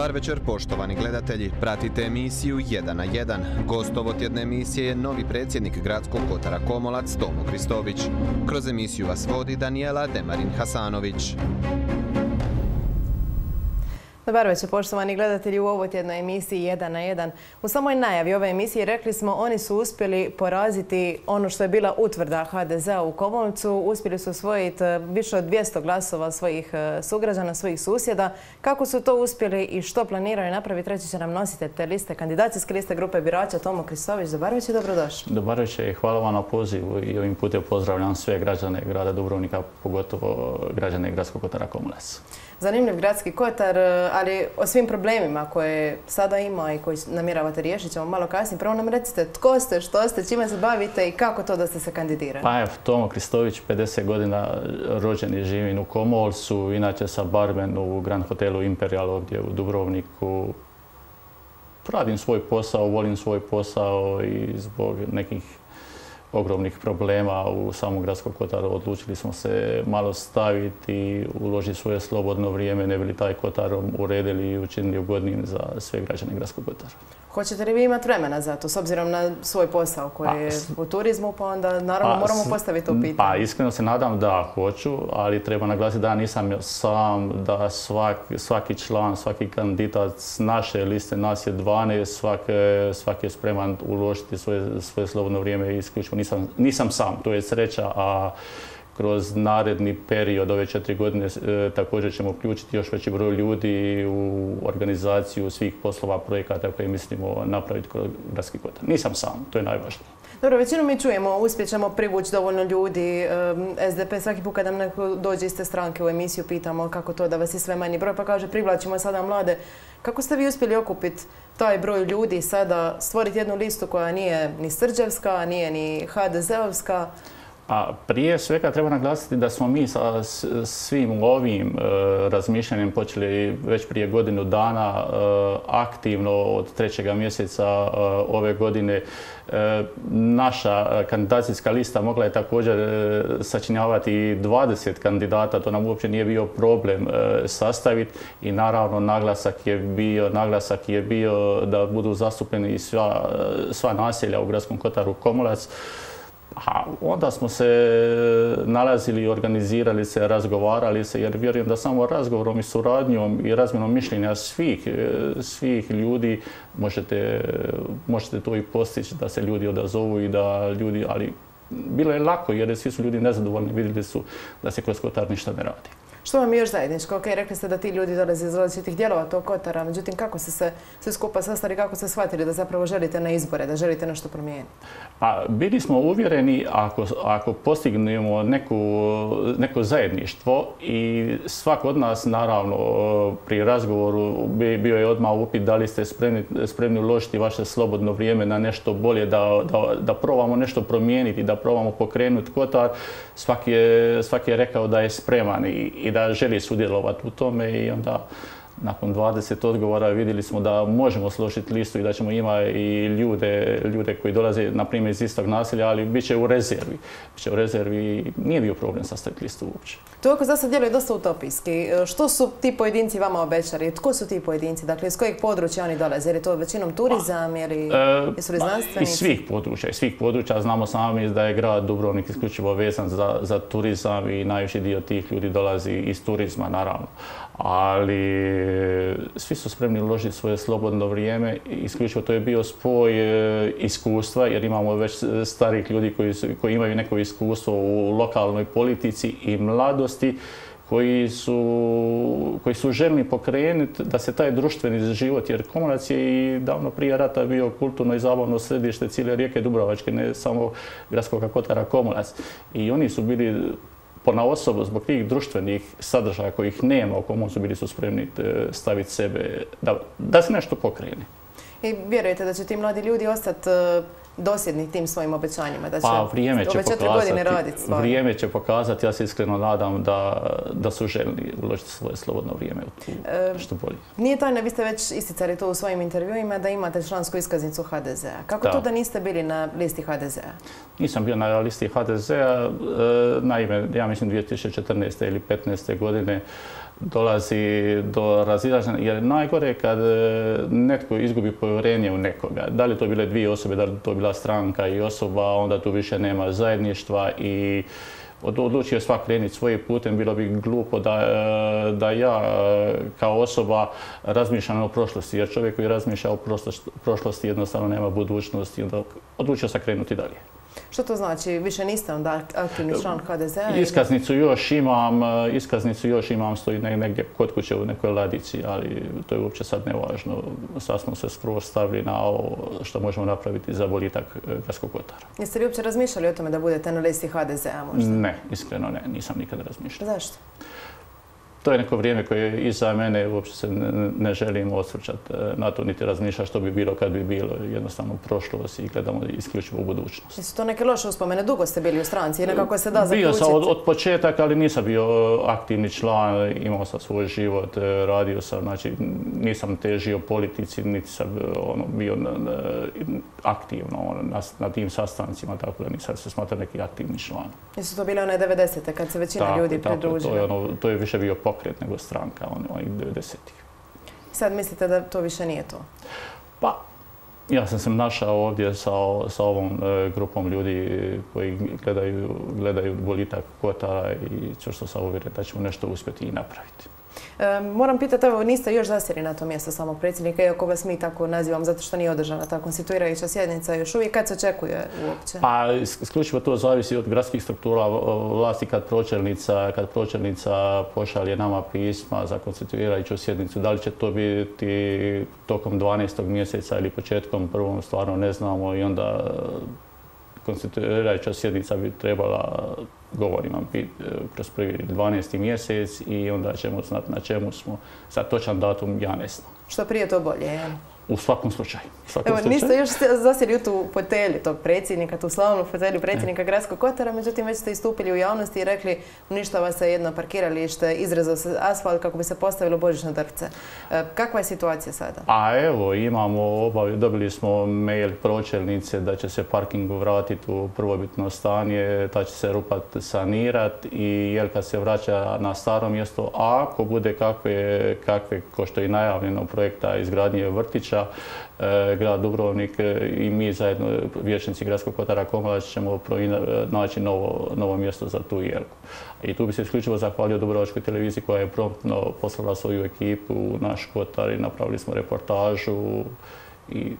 Dobar večer poštovani gledatelji. Pratite emisiju 1 na 1. Gost tjedne emisije je novi predsjednik gradskog kotara Komolac Tomo Kristović. Kroz emisiju vas vodi Daniela Demarin Hasanović. Dobar večer, poštovani gledatelji u ovoj tjednoj emisiji 1 na 1. U samoj najavi ove emisije rekli smo oni su uspjeli poraziti ono što je bila utvrda HDZ-a u Komolcu. Uspjeli su osvojiti e, više od 200 glasova svojih e, sugrađana, svojih susjeda. Kako su to uspjeli i što planiraju napraviti, reći će nam nosite te liste, kandidacijske liste grupe birača Tomo Kristović. Dobar večer, dobrodošli. Dobar večer hvala vam na pozivu i ovim putem pozdravljam sve građane grada Dubrovnika, pogotovo građane gradskog kotara Komolac zanimljiv gradski kotar, e, ali o svim problemima koje sada ima i koji namjeravate riješiti ćemo malo kasnije. Prvo nam recite tko ste, što ste, čime se bavite i kako to da ste se kandidirali? Pa evo, Tomo Kristović, 50 godina rođen i živim u Komolcu, inače sa barben u Grand Hotelu Imperial ovdje u Dubrovniku. Radim svoj posao, volim svoj posao i zbog nekih ogromnih problema u samom gradskom kotaru. Odlučili smo se malo staviti, uložiti svoje slobodno vrijeme, ne bi li taj kotar uredili i učinili ugodnim za sve građane gradskog kotara. Hoćete li vi imati vremena za to, s obzirom na svoj posao koji pa, je u turizmu, pa onda naravno pa, moramo postaviti u pitanje? Pa iskreno se nadam da hoću, ali treba naglasiti da nisam sam, da svaki član, svaki kandidat s naše liste, nas je 12, svaki, je spreman uložiti svoje, svoje slobodno vrijeme i isključivo nisam, nisam sam, to je sreća, a kroz naredni period ove četiri godine e, također ćemo uključiti još veći broj ljudi u organizaciju svih poslova, projekata koje mislimo napraviti kroz gradski kotar. Nisam sam, to je najvažnije. Dobro, većinu mi čujemo, uspjećemo privući dovoljno ljudi. SDP svaki put kada nam neko dođe iz te stranke u emisiju pitamo kako to da vas je sve manji broj, pa kaže privlačimo sada mlade. Kako ste vi uspjeli okupiti taj broj ljudi sada, stvoriti jednu listu koja nije ni Srđevska, nije ni HDZ-ovska? A prije svega treba naglasiti da smo mi sa svim ovim e, razmišljanjem počeli već prije godinu dana e, aktivno od trećega mjeseca e, ove godine. Naša kandidacijska lista mogla je također sačinjavati 20 kandidata, to nam uopće nije bio problem sastaviti i naravno naglasak je bio, naglasak je bio da budu zastupljeni sva, sva naselja u Gradskom Kotaru Komolac. A onda smo se nalazili, organizirali se, razgovarali se, jer vjerujem da samo razgovorom i suradnjom i razmjenom mišljenja svih, svih ljudi možete, možete to i postići, da se ljudi odazovu i da ljudi, ali bilo je lako jer svi su ljudi nezadovoljni, vidjeli su da se kroz kotar ništa ne radi. Što vam je još zajedničko? Ok, rekli ste da ti ljudi dolaze iz različitih dijelova tog kotara, međutim kako ste se sve skupa sastali, kako ste shvatili da zapravo želite na izbore, da želite nešto promijeniti? Pa bili smo uvjereni ako, ako postignemo neku, neko zajedništvo i svak od nas naravno pri razgovoru bio je odmah upit da li ste spremni, spremni uložiti vaše slobodno vrijeme na nešto bolje, da, da, da probamo nešto promijeniti, da probamo pokrenuti kotar. Svaki je, je rekao da je spreman i, i da želi sudjelovati u tome i onda nakon 20 odgovora vidjeli smo da možemo složiti listu i da ćemo imati i ljude, ljude koji dolaze na primjer iz istog naselja, ali bit će u rezervi. Biće u rezervi, nije bio problem sastaviti listu uopće. To ako za sad djeluje dosta utopijski. Što su ti pojedinci vama obećali? Tko su ti pojedinci? Dakle, iz kojeg područja oni dolaze? Je li to većinom turizam ili e, jesu li znanstvenici? Iz svih područja. Iz svih područja znamo sami da je grad Dubrovnik isključivo vezan za, za turizam i najviši dio tih ljudi dolazi iz turizma, naravno ali svi su spremni uložiti svoje slobodno vrijeme. Isključivo to je bio spoj e, iskustva jer imamo već starih ljudi koji, koji imaju neko iskustvo u lokalnoj politici i mladosti koji su, koji su željni pokrenuti da se taj društveni život, jer Komorac je i davno prije rata bio kulturno i zabavno središte cijele rijeke Dubrovačke, ne samo gradskog kotara Komorac. I oni su bili na osobu zbog tih društvenih sadržaja kojih nema u komu su bili su spremni e, staviti sebe, da, da se nešto pokrene. I vjerujete da će ti mladi ljudi ostati e, dosljedni tim svojim obećanjima? Da će pa vrijeme će pokazati, raditi vrijeme će pokazati, ja se iskreno nadam da, da su željni uložiti svoje slobodno vrijeme u e, što bolje. Nije tajna, vi ste već isticali to u svojim intervjuima da imate člansku iskaznicu HDZ-a. Kako to da niste bili na listi HDZ-a? Nisam bio na listi HDZ-a, naime, ja mislim 2014. ili 2015. godine dolazi do razilaženja, jer najgore je kad netko izgubi povjerenje u nekoga. Da li to bile dvije osobe, da li to bila stranka i osoba, onda tu više nema zajedništva i odlučio svak krenuti svojim putem, bilo bi glupo da, e, da ja e, kao osoba razmišljam o prošlosti, jer čovjek koji razmišlja o prošlosti jednostavno nema budućnosti, odlučio sam krenuti dalje. Što to znači? Više niste onda aktivni član HDZ-a? Iskaznicu još imam, e, iskaznicu još imam, stoji negdje kod kuće u nekoj ladici, ali to je uopće sad nevažno. Sad smo se skroz stavili na ovo što možemo napraviti za bolitak e, Gradskog kotara. Jeste li uopće razmišljali o tome da budete na listi HDZ-a možda? Ne, iskreno ne, nisam nikada razmišljao. Zašto? To je neko vrijeme koje je iza mene, uopće se ne, želim osvrćati e, na to, niti razmišljati što bi bilo kad bi bilo jednostavno prošlost i gledamo isključivo u budućnost. Jesu to neke loše uspomene? Dugo ste bili u stranci i nekako se da zaključiti? Bio sam od, od početaka, ali nisam bio aktivni član, imao sam svoj život, e, radio sam, znači nisam težio politici, niti sam ono, bio aktivno ono, na, tim sastancima, tako da nisam se smatrao neki aktivni član. Jesu to bile one 90. kad se većina ljudi pridružila? To je, ono, to je više bio pokret nego stranka onih 90-ih. Sad mislite da to više nije to? Pa, ja sam se našao ovdje sa, sa ovom e, grupom ljudi koji gledaju, gledaju bolitak Kotara i čvrsto sam uvjeren da ćemo nešto uspjeti i napraviti. Moram pitati, evo, niste još zasjeli na to mjesto samog predsjednika, iako vas mi tako nazivamo, zato što nije održana ta konstituirajuća sjednica još uvijek. Kad se očekuje uopće? Pa, isključivo to zavisi od gradskih struktura vlasti kad pročelnica, kad pročelnica pošalje nama pisma za konstituirajuću sjednicu. Da li će to biti tokom 12. mjeseca ili početkom prvom, stvarno ne znamo i onda konstituirajuća sjednica bi trebala, govorim vam, kroz prvi 12. mjesec i onda ćemo znati na čemu smo. Sad točan datum ja ne znam. Što prije to bolje, jel? U svakom slučaju. Evo, niste još zasjeli u tu fotelju tog predsjednika, tu slavnu fotelju predsjednika Gradskog kotara, međutim već ste istupili u javnosti i rekli uništava se jedno parkiralište, izrezao se asfalt kako bi se postavilo božićno drvce. E, kakva je situacija sada? A evo, imamo obavi, dobili smo mail pročelnice da će se parking vratiti u prvobitno stanje, da će se rupat sanirat i Jelka se vraća na staro mjesto, ako bude kakve, kakve ko što je najavljeno projekta izgradnje vrtića, E, grad Dubrovnik e, i mi zajedno, vječnici Gradskog kotara Komalac, ćemo naći novo, mjesto za tu jelku. I tu bi se isključivo zahvalio Dubrovačkoj televiziji koja je promptno poslala svoju ekipu naš kotar i napravili smo reportažu i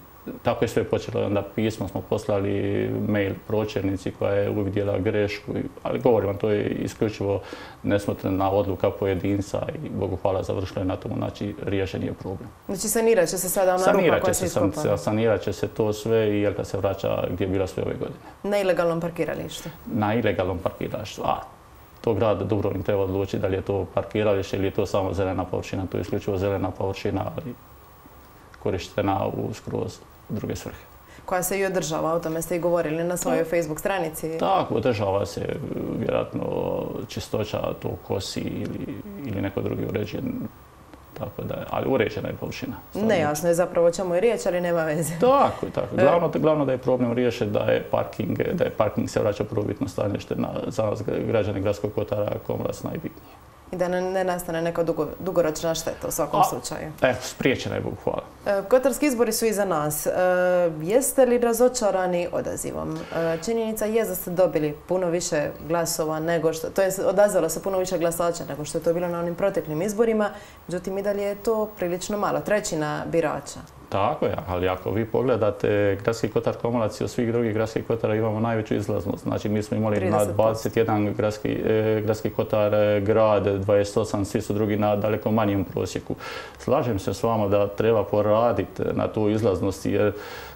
tako je sve počelo. Onda pismo smo poslali mail pročelnici koja je uvidjela grešku, ali govorim vam, to je isključivo nesmotrena odluka pojedinca i Bogu hvala završilo je na tomu, znači riješen je problem. Znači sanirat će se sada ona rupa koja se iskopa? Sanirat će se to sve i Jelka se vraća gdje je bila sve ove godine. Na ilegalnom parkiralištu? Na ilegalnom parkiralištu, a to grad Dubrovnik treba odlučiti da li je to parkiralište ili je to samo zelena površina. To je isključivo zelena površina, ali korištena u skroz druge svrhe. Koja se i održava, o tome ste i govorili na svojoj Facebook stranici. Tako, održava se vjerojatno čistoća to kosi ili, neko drugi uređen. Tako da, ali uređena je površina. Nejasno je zapravo o čemu je riječ, ali nema veze. Tako je, tako. Glavno, glavno da je problem riješen da je parking, da je parking se vraća prvobitno stanje što je za nas građane Gradskog kotara Komras najbitnije i da ne, nastane neka dugoročna šteta u svakom slučaju. Evo, spriječena je Bog, hvala. E, kotarski izbori su iza nas. E, jeste li razočarani odazivom? E, činjenica je da ste dobili puno više glasova nego što, to je odazvalo se puno više glasača nego što je to bilo na onim proteklim izborima, međutim i dalje je to prilično malo, trećina birača. Tako je, ali ako vi pogledate Gradski kotar Komolac i od svih drugih gradskih kotara imamo najveću izlaznost. Znači mi smo imali na 21 gradski, e, gradski kotar e, grad, 28, svi su drugi na daleko manjem prosjeku. Slažem se s vama da treba poraditi na tu izlaznost jer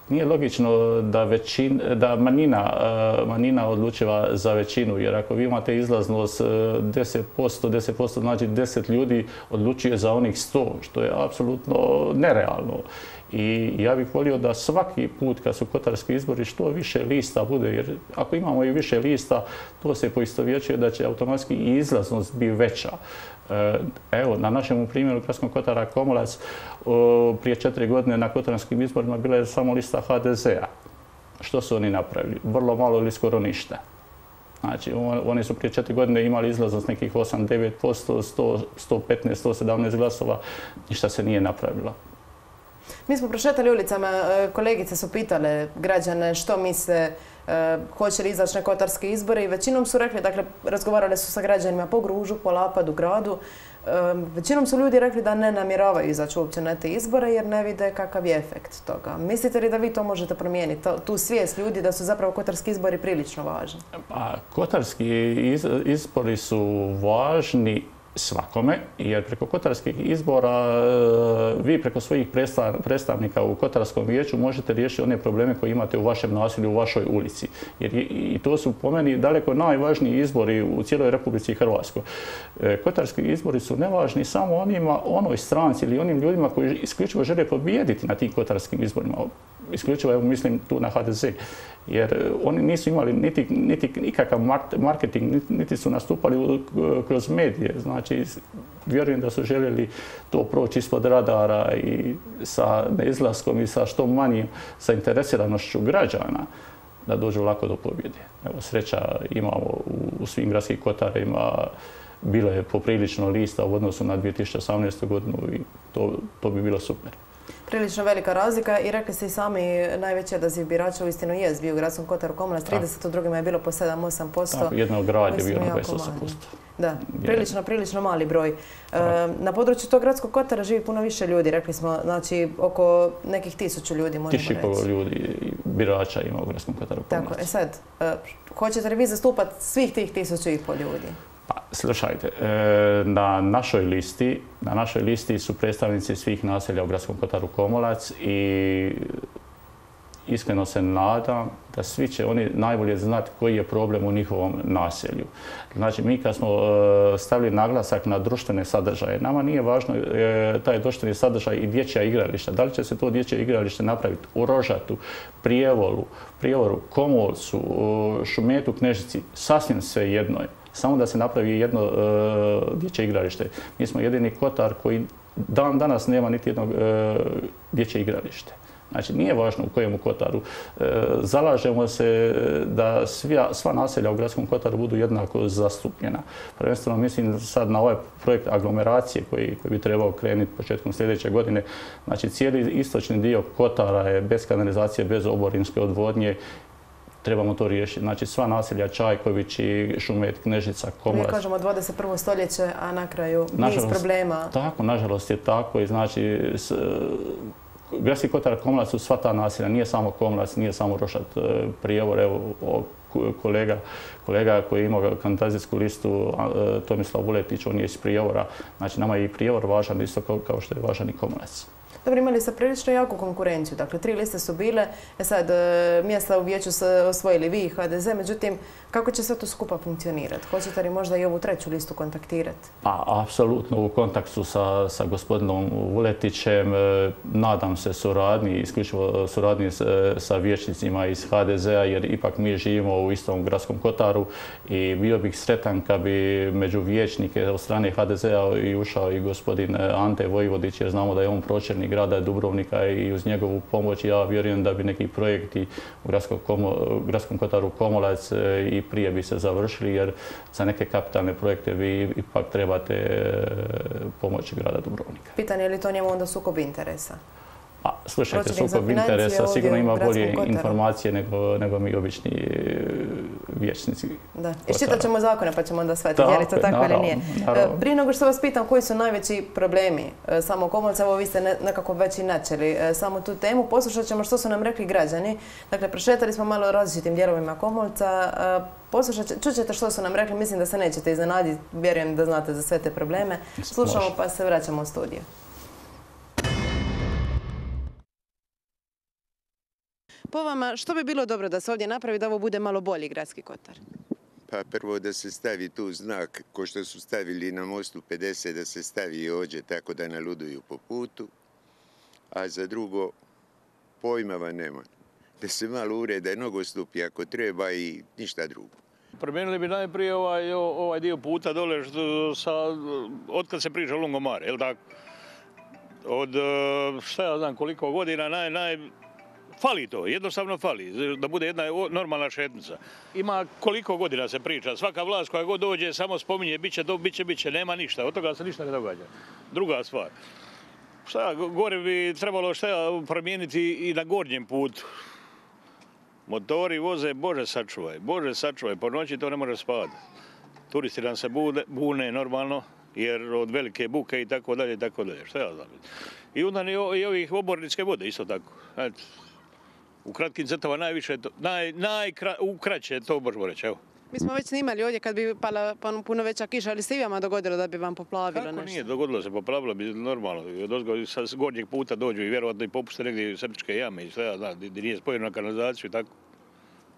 nije logično da, većin, da manjina, e, manjina odlučiva za većinu, jer ako vi imate izlaznost 10%, 10% znači 10 ljudi odlučuje za onih 100, što je apsolutno nerealno. I ja bih volio da svaki put kad su kotarski izbori što više lista bude, jer ako imamo i više lista, to se poistovjećuje da će automatski izlaznost biti veća. E, evo, na našem primjeru Krasnog Kotara Komolac prije četiri godine na kotarskim izborima bila je samo lista HDZ-a što su oni napravili? Vrlo malo ili skoro ništa. Znači, oni su prije četiri godine imali izlaznost nekih 8-9%, 115, 117 glasova, ništa se nije napravilo. Mi smo prošetali ulicama, e, kolegice su pitale građane što misle e, hoće li izaći na kotarske izbore i većinom su rekli, dakle, razgovarali su sa građanima po Gružu, po Lapadu, gradu. Većinom su ljudi rekli da ne namjeravaju izaći uopće na te izbore jer ne vide kakav je efekt toga. Mislite li da vi to možete promijeniti, tu svijest ljudi da su zapravo kotarski izbori prilično važni? Pa, kotarski izbori su važni svakome, jer preko kotarskih izbora e, vi preko svojih predstavnika u Kotarskom vijeću možete riješiti one probleme koje imate u vašem nasilju, u vašoj ulici. Jer i to su po meni daleko najvažniji izbori u cijeloj Republici Hrvatskoj. E, kotarski izbori su nevažni samo onima, onoj stranci ili onim ljudima koji isključivo žele pobijediti na tim kotarskim izborima. Isključivo, evo mislim tu na HDZ jer e, oni nisu imali niti, niti nikakav marketing, niti su nastupali kroz medije. Znači, vjerujem da su željeli to proći ispod radara i sa neizlaskom i sa što manjim zainteresiranošću građana da dođu lako do pobjede. Evo, sreća imamo u, svim gradskim kotarima, bilo je poprilično lista u odnosu na 2018. godinu i to, to bi bilo super prilično velika razlika i rekli ste i sami najveći odaziv birača u istinu je bio u gradskom Kotaru Komolac 30, u drugima je bilo po 7-8%. Tako, jedno grad je bio na 28%. Da, prilično, prilično mali broj. E, na području tog gradskog Kotara živi puno više ljudi, rekli smo, znači oko nekih tisuću ljudi možemo reći. Tisuću ljudi birača ima u gradskom Kotaru Komolac. Tako, e sad, e, hoćete li vi zastupati svih tih tisuću i pol ljudi? Pa, slušajte, e, na našoj listi, na našoj listi su predstavnici svih naselja u Gradskom Kotaru Komolac i iskreno se nadam da svi će oni najbolje znati koji je problem u njihovom naselju. Znači, mi kad smo e, stavili naglasak na društvene sadržaje, nama nije važno e, taj društveni sadržaj i dječja igrališta. Da li će se to dječje igralište napraviti u Rožatu, Prijevolu, Prijevoru, Komolcu, Šumetu, Knežici, sasvim sve jedno je samo da se napravi jedno e, dječje igralište. Mi smo jedini kotar koji dan danas nema niti jednog e, dječje igralište. Znači, nije važno u kojem kotaru. E, zalažemo se da sva naselja u gradskom kotaru budu jednako zastupljena. Prvenstveno mislim sad na ovaj projekt aglomeracije koji, koji bi trebao krenuti početkom sljedeće godine. Znači, cijeli istočni dio kotara je bez kanalizacije, bez oborinske odvodnje trebamo to riješiti. Znači sva naselja Čajkovići, Šumet, Knežica, Komlac. Mi kažemo 21. stoljeće, a na kraju niz problema. Tako, nažalost je tako i znači Gradski kotar Komlac su sva ta naselja, nije samo Komlac, nije samo Rošat e, Prijevor, evo kolega, kolega koji je imao kandidazijsku listu e, Tomislav Vuletić, on je iz Prijevora. Znači nama je i Prijevor važan isto kao što je važan i Komlac. Dobro, imali ste prilično jaku konkurenciju. Dakle, tri liste su bile. E sad, e, mjesta u vijeću su osvojili vi i HDZ. Međutim, kako će sve to skupa funkcionirati? Hoćete li možda i ovu treću listu kontaktirati? Pa, apsolutno u kontaktu sa, sa gospodinom Vuletićem. E, nadam se suradnji, isključivo suradnji sa vijećnicima iz HDZ-a, jer ipak mi živimo u istom gradskom kotaru i bio bih sretan kad bi među vijećnike od strane HDZ-a i ušao i gospodin Ante Vojvodić, jer znamo da je on pročelnik grada Dubrovnika i uz njegovu pomoć ja vjerujem da bi neki projekti u Gradskom kotaru Komolac e, i prije bi se završili jer za neke kapitalne projekte vi ipak trebate e, pomoći grada Dubrovnika. Pitanje je li to njemu onda sukob interesa? A, slušajte, sukob interesa sigurno ima bolje informacije nego, nego mi obični e, vječnici. Da, iščitat ćemo zakone pa ćemo onda shvatiti je li to tako ili nije. E, prije nego što vas pitam koji su najveći problemi e, samo Komolca, evo vi ste nekako već i načeli samo tu temu, poslušat ćemo što su nam rekli građani. Dakle, prošetali smo malo različitim dijelovima Komolca, poslušat čućete što su nam rekli, mislim da se nećete iznenaditi, vjerujem da znate za sve te probleme. Slušamo pa se vraćamo u studiju. Po vama, što bi bilo dobro da se ovdje napravi da ovo bude malo bolji gradski kotar? Pa prvo da se stavi tu znak, ko što su stavili na mostu 50, da se stavi i ođe tako da naluduju po putu. A za drugo, pojmava nema. Da se malo urede nogostupi ako treba i ništa drugo. Promijenili bi najprije ovaj, ovaj dio puta dole što sa, otkad se priča Lungomare, jel tako? Od šta ja znam koliko godina naj, naj fali to, jednostavno fali, da bude jedna normalna šetnica. Ima koliko godina se priča, svaka vlast koja god dođe samo spominje, bit će to, bit će, bit će, nema ništa, od toga se ništa ne događa. Druga stvar, šta, gore bi trebalo šta promijeniti i na gornjem putu. Motori voze, Bože sačuvaj, Bože sačuvaj, po noći to ne može spavati. Turisti nam se bune normalno, jer od velike buke i tako dalje i tako dalje. Šta ja znam? I onda i ovih oborničke vode isto tako. Eto. U kratkim crtama najviše, naj, najkra, u kraće to možemo reći, evo. Mi smo već snimali ovdje kad bi pala puno veća kiša, ali se i vama dogodilo da bi vam poplavilo Kako nešto? nije, dogodilo se, poplavilo bi normalno. Od sa gornjeg puta dođu i vjerovatno i popuste negdje srpčke jame i sve, ja znam, gdje nije spojeno na kanalizaciju i tako.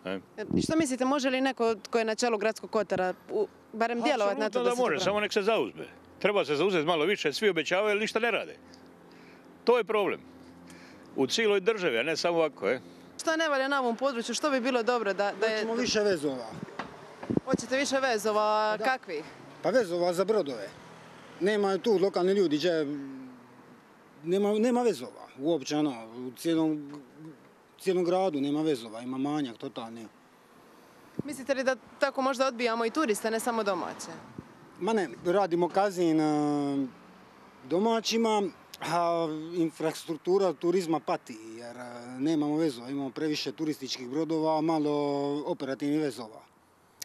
E. Što mislite, može li neko koji je na čelu gradskog kotara barem djelovati na to da, da može, samo nek se zauzme. Treba se zauzeti malo više, svi obećavaju, ništa ne rade. To je problem. U cijeloj državi, a ne samo ovako, je. Što ne valja na ovom području? Što bi bilo dobro da, da je... Hoćemo više vezova. Hoćete više vezova? Kakvi? Pa vezova za brodove. Nema tu lokalni ljudi, nema, nema vezova uopće, ono, u cijelom, cijelom gradu nema vezova, ima manjak totalni. Mislite li da tako možda odbijamo i turiste, ne samo domaće? Ma ne, radimo kazin e, domaćima, a infrastruktura turizma pati jer e, nemamo vezova, imamo previše turističkih brodova, malo operativnih vezova.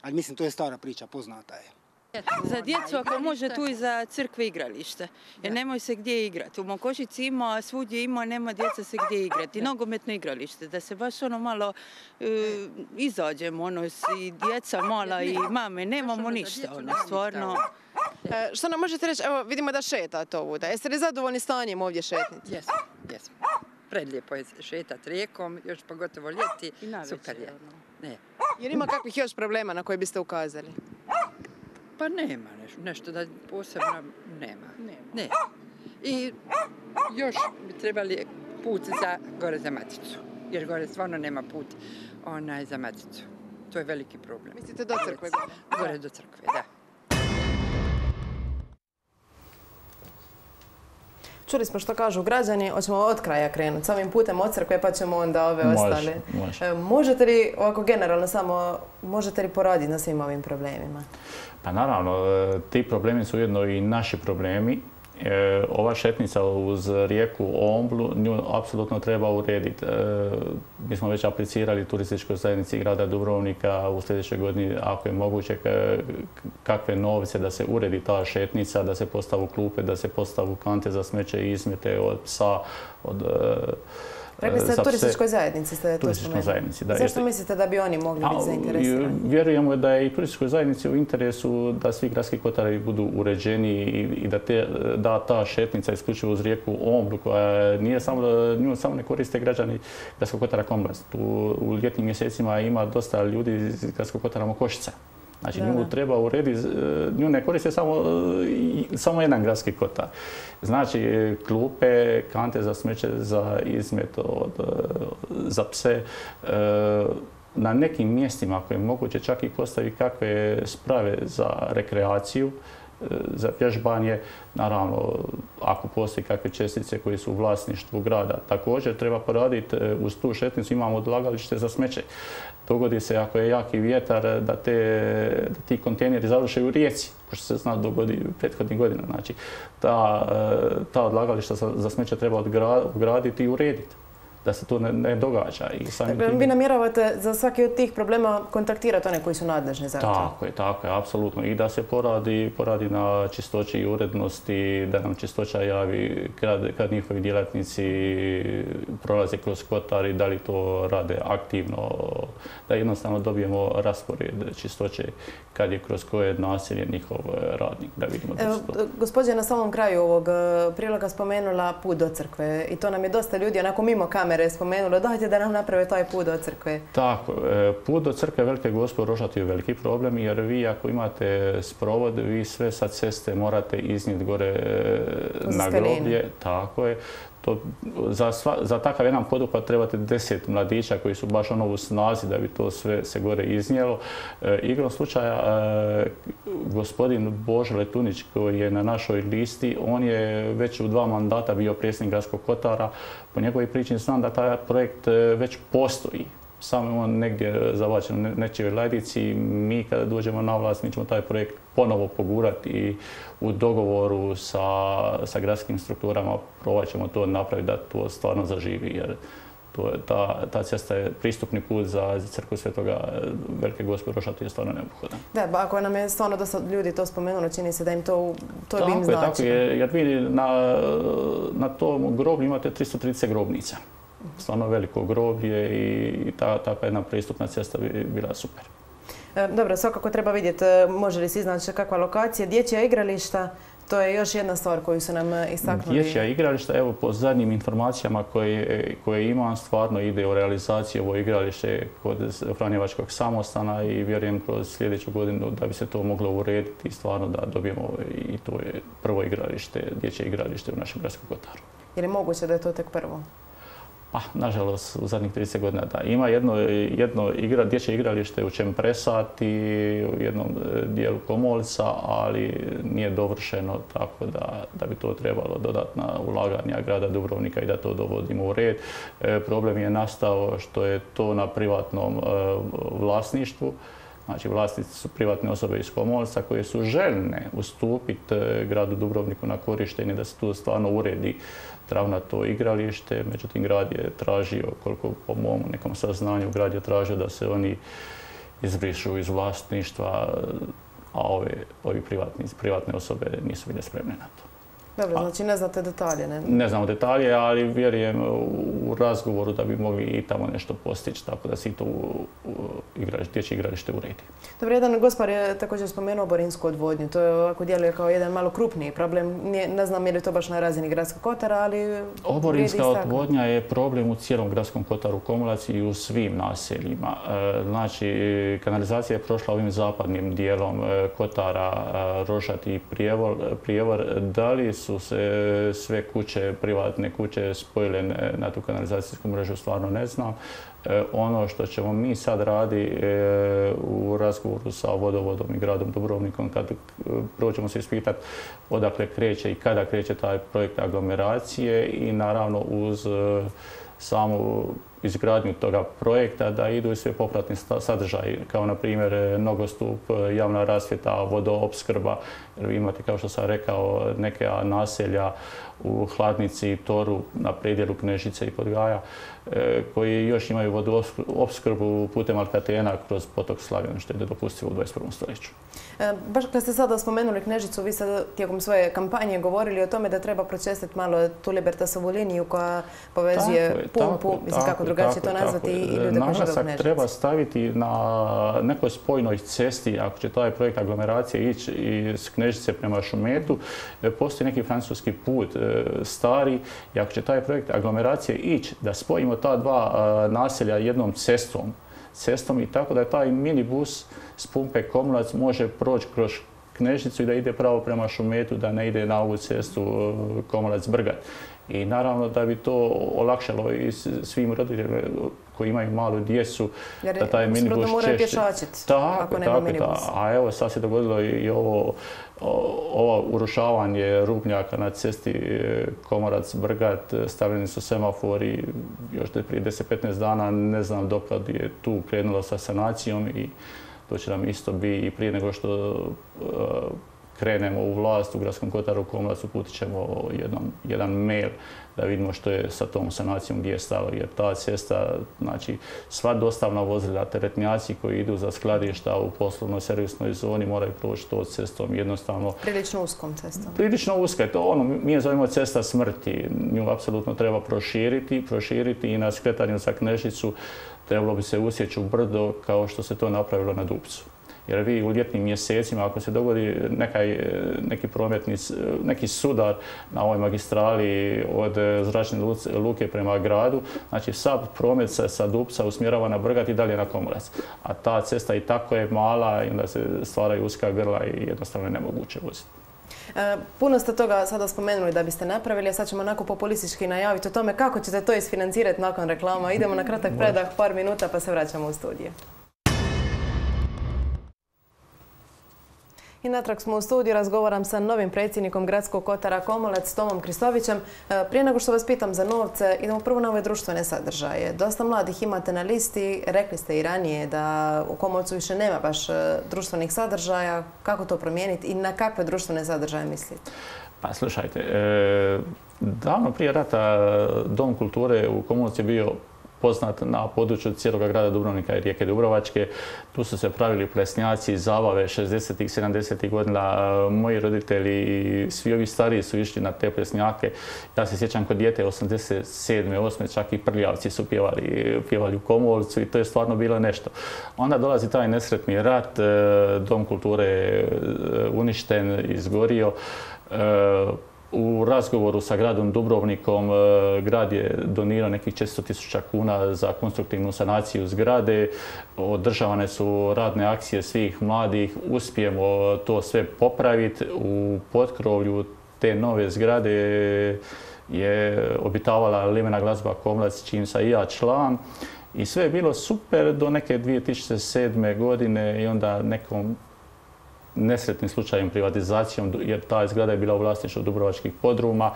Ali mislim to je stara priča, poznata je. Za djecu ako može tu i za crkve igralište. Jer nemoj se gdje igrati. U Mokošici ima, svudje ima, nema djeca se gdje igrati. Nogometno igralište. Da se baš ono malo e, izađemo, ono, i djeca mala i mame. Nemamo ništa, ono, stvarno. E, što nam možete reći? Evo, vidimo da šetate ovuda. Jeste li zadovoljni stanjem ovdje šetnici? Jesmo, jesmo. Predlijepo je šetat rijekom, još pogotovo ljeti. Super je. Ono. Ne. Jer ima kakvih još problema na koje biste ukazali? Pa nema nešto, da posebno nema. Ne. I još bi trebali put za gore za Maticu. Jer gore stvarno nema put onaj za Maticu. To je veliki problem. Mislite do crkve? Gore do crkve, da. Čuli smo što kažu građani, hoćemo od kraja krenuti. S ovim putem od crkve pa ćemo onda ove ostale. E, možete li, ovako generalno samo, možete li poraditi na svim ovim problemima? Pa naravno, e, ti problemi su ujedno i naši problemi. E, ova šetnica uz rijeku Omblu, nju apsolutno treba urediti. mi smo već aplicirali turističkoj zajednici grada Dubrovnika u sljedećoj godini, ako je moguće, kakve novce da se uredi ta šetnica, da se postavu klupe, da se postavu kante za smeće i izmete od psa, od Rekli ste turističkoj zajednici ste to spomenuli. zajednici, da. Zašto mislite da bi oni mogli biti zainteresirani? Vjerujemo da je i turističkoj zajednici u interesu da svi gradski kotari budu uređeni i da, da ta šetnica isključivo uz rijeku Omblu koja nije samo, nju samo ne koriste građani gradskog kotara Komras. Tu u ljetnim mjesecima ima dosta ljudi iz gradskog kotara Mokošica. Znači nju treba urediti, nju ne koriste samo, samo jedan gradski kotar. Znači klupe, kante za smeće, za izmet, za pse. E, na nekim mjestima ako je moguće čak i postavi kakve sprave za rekreaciju, za vježbanje. Naravno, ako postoji kakve čestice koje su u vlasništvu grada, također treba poraditi e, uz tu šetnicu imamo odlagalište za smeće. Dogodi se ako je jaki vjetar da, ti kontejneri završe u rijeci, ko što se zna dogodi prethodnih godina. Znači, e, ta odlagališta za smeće treba odgraditi i urediti da se to ne, događa. I dakle, Vi namjeravate za svaki od tih problema kontaktirati one koji su nadležni za to? Tako je, tako je, apsolutno. I da se poradi, poradi na čistoći i urednosti, da nam čistoća javi kad, kad njihovi djelatnici prolaze kroz kotar i da li to rade aktivno, da jednostavno dobijemo raspored čistoće kad je kroz koje nasilje njihov radnik, da vidimo da na samom kraju ovog e, priloga spomenula put do crkve i to nam je dosta ljudi onako mimo kamere kamere spomenulo, dajte da nam naprave taj put do crkve. Tako, e, put do crkve Velike Gospod Rožati je veliki problem jer vi ako imate sprovod, vi sve sa ceste morate iznijeti gore e, na groblje. Tako je. To, za, za takav jedan poduhvat trebate deset mladića koji su baš ono u snazi da bi to sve se gore iznijelo. E, igrom slučaja, e, gospodin Božo Letunić koji je na našoj listi, on je već u dva mandata bio predsjednik Gradskog Kotara. Po njegovoj priči znam da taj projekt e, već postoji samo on negdje zavačen u nečijoj ladici. Mi kada dođemo na vlast, mi ćemo taj projekt ponovo pogurati i u dogovoru sa, sa gradskim strukturama probat ćemo to napraviti da to stvarno zaživi. Jer to je, ta, ta cesta je pristupni put za crkvu Svetoga Velike Gospod Rošati je stvarno neophodan. Da, ako nam je stvarno dosta ljudi to spomenulo, čini se da im to, to tako bi im znači. Tako je, jer vidi na, na tom groblju imate 330 grobnica stvarno veliko groblje i ta, takva jedna pristupna cesta bi bila super. E, dobro, svakako treba vidjeti e, može li se iznaći kakva lokacija, dječja igrališta, to je još jedna stvar koju su nam e, istaknuli. Dječja igrališta, evo po zadnjim informacijama koje, koje imam, stvarno ide u realizaciju ovo igralište kod Franjevačkog samostana i vjerujem kroz sljedeću godinu da bi se to moglo urediti i stvarno da dobijemo i to je prvo igralište, dječje igralište u našem Gradskom Kotaru. Je li moguće da je to tek prvo? Pa, nažalost, u zadnjih 30 godina da. Ima jedno, jedno igra, dječje igralište u Čempresati, u jednom e, dijelu Komolca, ali nije dovršeno, tako da, da bi to trebalo dodatna ulaganja grada Dubrovnika i da to dovodimo u red. E, problem je nastao što je to na privatnom e, vlasništvu. Znači, vlasnici su privatne osobe iz Komolca koje su željne ustupiti gradu Dubrovniku na korištenje da se tu stvarno uredi travnato igralište, međutim grad je tražio, koliko po mom nekom saznanju, grad je tražio da se oni izbrišu iz vlasništva, a ove, ovi privatne osobe nisu bile spremne na to. Dobro, znači ne znate detalje, ne? Ne znamo detalje, ali vjerujem u razgovoru da bi mogli i tamo nešto postići, tako da se i to dječje igralište uredi. Dobro, jedan gospar je također spomenuo Borinsku odvodnju. To je ovako djeluje kao jedan malo krupniji problem. ne znam je li to baš na razini Gradskog kotara, ali... Oborinska odvodnja je problem u cijelom Gradskom kotaru Komolac i u svim naseljima. E, znači, kanalizacija je prošla ovim zapadnim dijelom e, kotara e, Rožat i Prijevor. Da li su se sve kuće, privatne kuće spojile na tu kanalizacijsku mrežu, stvarno ne znam. E, ono što ćemo mi sad radi e, u razgovoru sa vodovodom i gradom Dubrovnikom, kad e, proćemo se ispitati odakle kreće i kada kreće taj projekt aglomeracije i naravno uz samu izgradnju toga projekta da idu i sve popratni sadržaji, kao na primjer nogostup, javna rasvjeta, vodoopskrba. Vi imate, kao što sam rekao, neke naselja u Hladnici, Toru, na predjelu Knežice i Podgaja, e, koji još imaju vodoopskrbu putem Alkatena kroz potok Slavijana, što je nedopustivo u 21. stoljeću. E, baš kad ste sada spomenuli Knežicu, vi ste tijekom svoje kampanje govorili o tome da treba pročestiti malo tu Libertasovu liniju koja povezuje pumpu, mislim kako drugačije to nazvati, i ljude koji žive u treba staviti na nekoj spojnoj cesti, ako će taj projekt aglomeracije ići iz Knežice prema Šumetu, e, postoji neki francuski put e, stari i ako će taj projekt aglomeracije ići, da spojimo ta dva naselja jednom cestom, cestom i tako da taj minibus s pumpe Komulac može proći kroz Knežnicu i da ide pravo prema Šumetu, da ne ide na ovu cestu e, Komolac-Brgat. I naravno da bi to olakšalo i svim roditeljima koji imaju malu djecu, da taj minibus češće... Tako, ako nema tako, A evo sad se dogodilo i ovo, ovo urušavanje rubnjaka na cesti e, Komorac-Brgat, stavljeni su semafori još prije 10-15 dana, ne znam dok je tu krenulo sa sanacijom i to će nam isto biti i prije nego što e, krenemo u vlast u Gradskom kotaru Komlac uputit ćemo jedan mail da vidimo što je sa tom sanacijom gdje je stalo. Jer ta cesta, znači sva dostavna vozila, teretnjaci koji idu za skladišta u poslovnoj servisnoj zoni moraju proći to cestom jednostavno. Prilično uskom cestom. Prilično uska. To ono, mi je zovemo cesta smrti. Nju apsolutno treba proširiti, proširiti i na skretanju za Knežicu trebalo bi se usjeći u brdo kao što se to napravilo na Dupcu. Jer vi u ljetnim mjesecima, ako se dogodi neki prometni, neki sudar na ovoj magistrali od zračne luke prema gradu, znači sav promet se sa Dupca usmjerava na Brgat i dalje na Komolac. A ta cesta i tako je mala i onda se stvaraju uska grla i jednostavno je nemoguće voziti. E, puno ste toga sada spomenuli da biste napravili, a sad ćemo onako populistički najaviti o tome kako ćete to isfinancirati nakon reklama. Idemo na kratak predah, par minuta pa se vraćamo u studiju. I natrag smo u studiju, razgovaram sa novim predsjednikom Gradskog kotara Komolec, Tomom Kristovićem. E, prije nego što vas pitam za novce, idemo prvo na ove društvene sadržaje. Dosta mladih imate na listi, rekli ste i ranije da u Komolcu više nema baš e, društvenih sadržaja. Kako to promijeniti i na kakve društvene sadržaje mislite? Pa slušajte, e, davno prije rata Dom kulture u Komolcu je bio poznat na području cijelog grada Dubrovnika i rijeke Dubrovačke. Tu su se pravili plesnjaci, zabave 60. i 70. godina. Moji roditelji i svi ovi stariji su išli na te plesnjake. Ja se sjećam kod dijete 87. 8. čak i prljavci su pjevali, pjevali u Komolcu i to je stvarno bilo nešto. Onda dolazi taj nesretni rat, e, Dom kulture je uništen, izgorio e, u razgovoru sa gradom Dubrovnikom e, grad je donirao nekih 400 tisuća kuna za konstruktivnu sanaciju zgrade. Održavane su radne akcije svih mladih. Uspijemo to sve popraviti. U potkrovlju te nove zgrade je obitavala Limena glazba Komlac, čim sam i ja član. I sve je bilo super do neke 2007. godine i onda nekom nesretnim slučajem privatizacijom, jer ta zgrada je bila u vlasništvu Dubrovačkih podruma.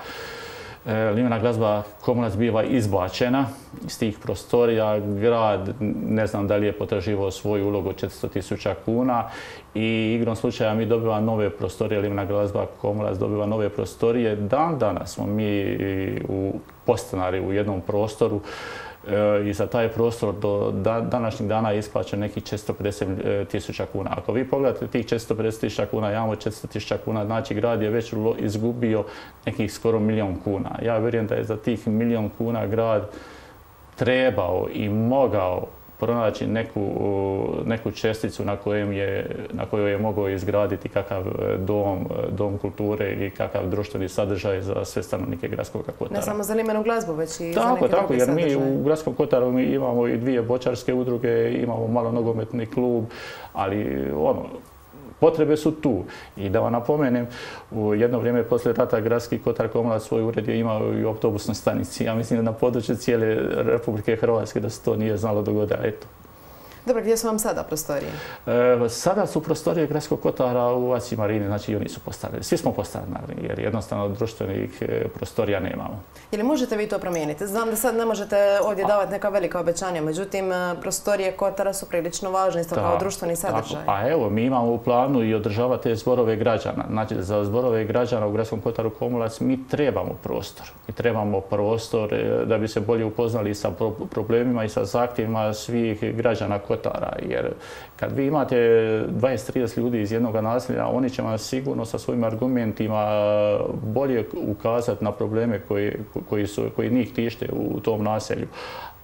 E, Limena glazba Komunac biva izbačena iz tih prostorija. Grad, ne znam da li je potraživao svoju ulogu od 400 tisuća kuna i igrom slučaja mi dobiva nove prostorije, Limena glazba Komunac dobiva nove prostorije. Dan danas smo mi u postanari u jednom prostoru i za taj prostor do današnjih dana je isplaćen nekih 450 e, tisuća kuna. Ako vi pogledate tih 450 tisuća kuna, imamo 400 tisuća kuna, znači grad je već izgubio nekih skoro milijon kuna. Ja vjerujem da je za tih milijon kuna grad trebao i mogao pronaći neku, neku česticu na, kojem je, na kojoj je mogao izgraditi kakav e, dom, e, dom kulture i kakav društveni sadržaj za sve stanovnike Gradskog kotara. Ne samo za limenu glazbu, već i tako, za neke Tako, jer mi u Gradskom kotaru mi imamo i dvije bočarske udruge, imamo malo nogometni klub, ali ono, potrebe su tu. I da vam napomenem, u jedno vrijeme poslije rata Gradski kotar Komalac svoj ured je imao i u autobusnoj stanici. Ja mislim da na području cijele Republike Hrvatske da se to nije znalo dogoditi. Eto, dobro, gdje su vam sada prostorije? E, sada su prostorije Gradskog kotara u Aci Marini, znači i oni su postavljeni. Svi smo postavljeni, jer jednostavno društvenih e, prostorija nemamo. Je li možete vi to promijeniti? Znam da sad ne možete ovdje davati neka velika obećanja, međutim, e, prostorije kotara su prilično važne isto kao društveni sadržaj. Pa evo, mi imamo u planu i održavati te zborove građana. Znači, za zborove građana u Gradskom kotaru Komulac mi trebamo prostor. Mi trebamo prostor da bi se bolje upoznali sa problemima i sa zahtjevima svih građana kotara, jer kad vi imate 20-30 ljudi iz jednog naselja, oni će vam sigurno sa svojim argumentima bolje ukazati na probleme koji, njih tište u tom naselju.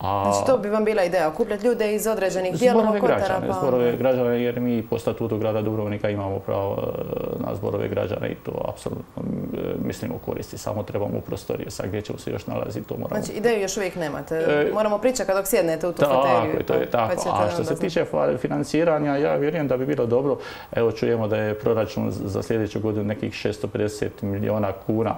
A... Znači to bi vam bila ideja, okupljati ljude iz određenih dijelova Kotara? Građane, pa... Zborove građana, jer mi po statutu grada Dubrovnika imamo pravo e, na zborove građana i to apsolutno e, mislimo koristi. Samo trebamo prostorije sa gdje ćemo se još nalaziti. To moramo... Znači ideju još uvijek nemate. E... Moramo pričati dok sjednete u tu fotelju. Tako, to je pa- tako. Pa A što se tiče financiranja, ja vjerujem da bi bilo dobro. Evo čujemo da je proračun za sljedeću godinu nekih 650 milijuna kuna.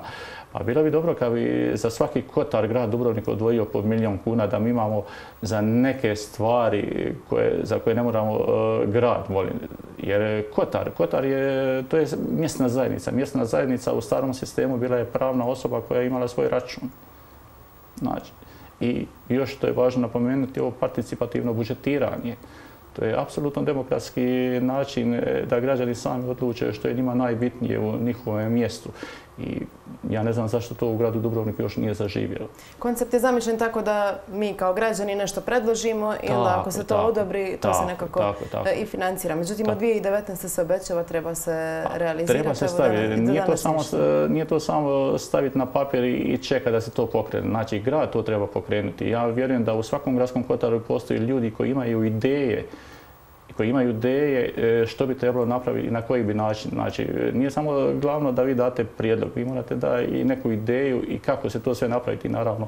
Pa bilo bi dobro kad bi za svaki kotar grad Dubrovnik odvojio po milijon kuna da mi imamo za neke stvari za koje ne moramo uh, grad volim. Jer kotar, kotar je, to je mjesna zajednica. Mjesna zajednica u starom sistemu bila je pravna osoba koja je imala svoj račun. Znači, I još što je važno napomenuti ovo participativno budžetiranje. To je apsolutno demokratski način e, da građani sami odluče što je njima najbitnije u njihovom mjestu. I ja ne znam zašto to u gradu Dubrovniku još nije zaživjelo. Koncept je zamišljen tako da mi kao građani nešto predložimo i onda ako se to odobri, to se nekako e, i financira. Međutim, od 2019. se obećava, treba se pa, realizirati. Treba se staviti. Nije to, samo, nije to samo staviti na papir i čeka da se to pokrene. Znači, grad to treba pokrenuti. Ja vjerujem da u svakom gradskom kotaru postoji ljudi koji imaju ideje koji imaju ideje e, što bi trebalo napraviti i na koji bi način. Znači, nije samo glavno da vi date prijedlog, vi morate da i neku ideju i kako se to sve napraviti. Naravno,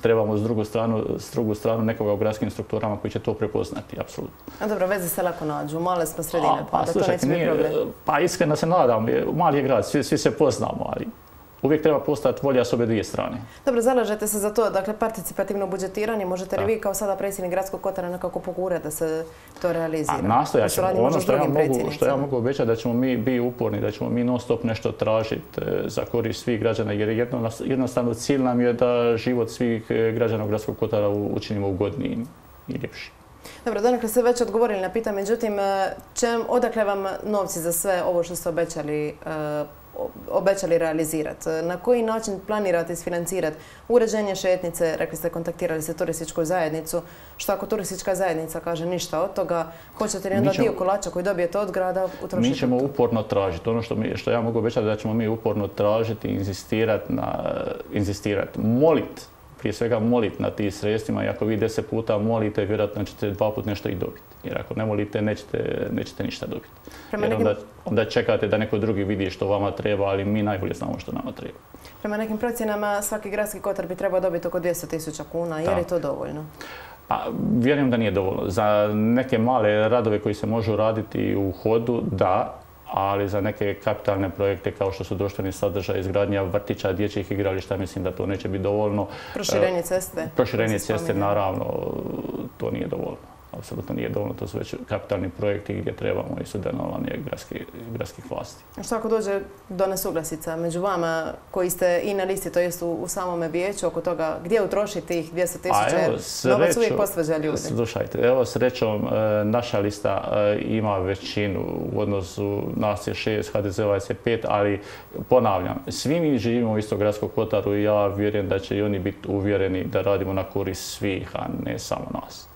trebamo s drugu stranu, s drugu stranu nekoga u gradskim strukturama koji će to prepoznati, apsolutno. A dobro, veze se lako nađu, male smo sredine, pa, pa da to neće biti problem. Pa iskreno se nadam, mali je grad, svi, svi se poznamo, ali uvijek treba postati volja s obje dvije strane. Dobro, zalažete se za to, dakle, participativno budžetiranje. Možete li vi kao sada predsjednik Gradskog kotara nekako pogurati da se to realizira? A ćemo. Ono što ja, mogu, što ja mogu obećati da ćemo mi biti uporni, da ćemo mi non stop nešto tražiti e, za korist svih građana, jer jednostavno cilj nam je da život svih e, građana Gradskog kotara učinimo ugodnijim i ljepšim. Dobro, donekle ste već odgovorili na pitanje, međutim, e, odakle vam novci za sve ovo što ste obećali obećali realizirati. Na koji način planirate isfinancirati uređenje šetnice? Rekli ste, kontaktirali se turističku zajednicu. Što ako turistička zajednica kaže ništa od toga? Hoćete li onda dio kolača koji dobijete od grada utrošiti? Mi ćemo uporno tražiti. Ono što, što ja mogu obećati da ćemo mi uporno tražiti, inzistirati, inzistirati, moliti prije svega moliti na tih sredstvima i ako vi deset puta molite, vjerojatno ćete dva put nešto i dobiti. Jer ako ne molite, nećete, nećete ništa dobiti. Jer onda, onda čekate da neko drugi vidi što vama treba, ali mi najbolje znamo što nama treba. Prema nekim procjenama svaki gradski kotar bi trebao dobiti oko 200 tisuća kuna. Je li to dovoljno? Pa, vjerujem da nije dovoljno. Za neke male radove koji se možu raditi u hodu, da, ali za neke kapitalne projekte kao što su društveni sadržaj, izgradnja vrtića, dječjih igrališta, mislim da to neće biti dovoljno. Proširenje ceste? Proširenje ceste, naravno, to nije dovoljno apsolutno nije dovoljno, to su već kapitalni projekti gdje trebamo i sudjelovanje gradskih, gradskih vlasti. A što ako dođe do nesuglasica među vama koji ste i na listi, to jest u, u samome vijeću oko toga gdje utrošiti tih 200 tisuća, novac uvijek posvađa ljudi. Slušajte, evo srećom e, naša lista e, ima većinu u odnosu nas je šest, HDZ-ovac je pet, ali ponavljam, svi mi živimo u isto gradskog kotaru i ja vjerujem da će i oni biti uvjereni da radimo na korist svih, a ne samo nas.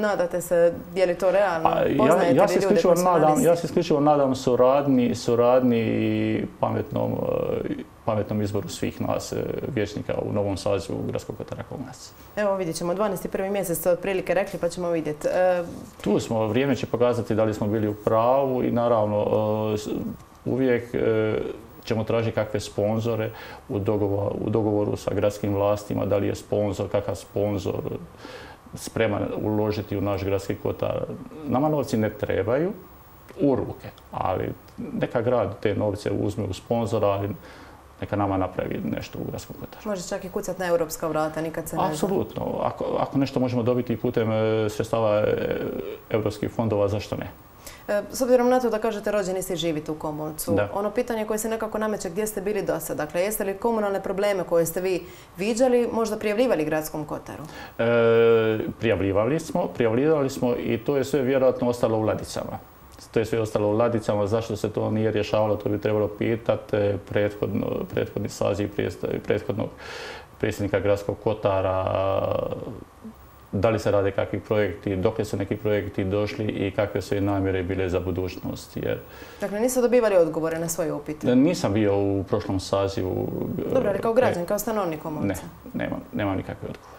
Nadate se, je li to realno? Pa, ja, ja, se isključivo nadam, ja se isključivo nadam suradni, suradni i pametnom, e, pametnom izboru svih nas e, vječnika u novom sazivu Gradskog kotara nas. Evo vidjet ćemo, 12. mjesec ste otprilike rekli pa ćemo vidjeti. E... Tu smo, vrijeme će pokazati da li smo bili u pravu i naravno uvijek ćemo tražiti kakve sponzore u dogovoru, u dogovoru sa gradskim vlastima, da li je sponzor, kakav sponzor, spreman uložiti u naš gradski kotar. Nama novci ne trebaju u ruke, ali neka grad te novce uzme u sponzora, ali neka nama napravi nešto u gradskom kotaru. Može čak i kucati na europska vrata, nikad se ne Apsolutno. Ako, ako nešto možemo dobiti putem e, sredstava e, europskih fondova, zašto ne? E, s obzirom na to da kažete rođeni ste živite u Komolcu, ono pitanje koje se nekako nameće gdje ste bili do sada, dakle jeste li komunalne probleme koje ste vi viđali možda prijavljivali gradskom kotaru? E, prijavljivali smo, prijavljivali smo i to je sve vjerojatno ostalo u ladicama. To je sve ostalo u ladicama, zašto se to nije rješavalo, to bi trebalo pitati prethodni saziv prethodnog predsjednika gradskog kotara, da li se rade kakvi projekti, dok su neki projekti došli i kakve su i namjere bile za budućnost. Jer... Dakle, niste dobivali odgovore na svoje upite? Nisam bio u prošlom sazivu. Dobro, ali kao građan, kao stanovnik Ne, nemam, nemam nikakve odgovore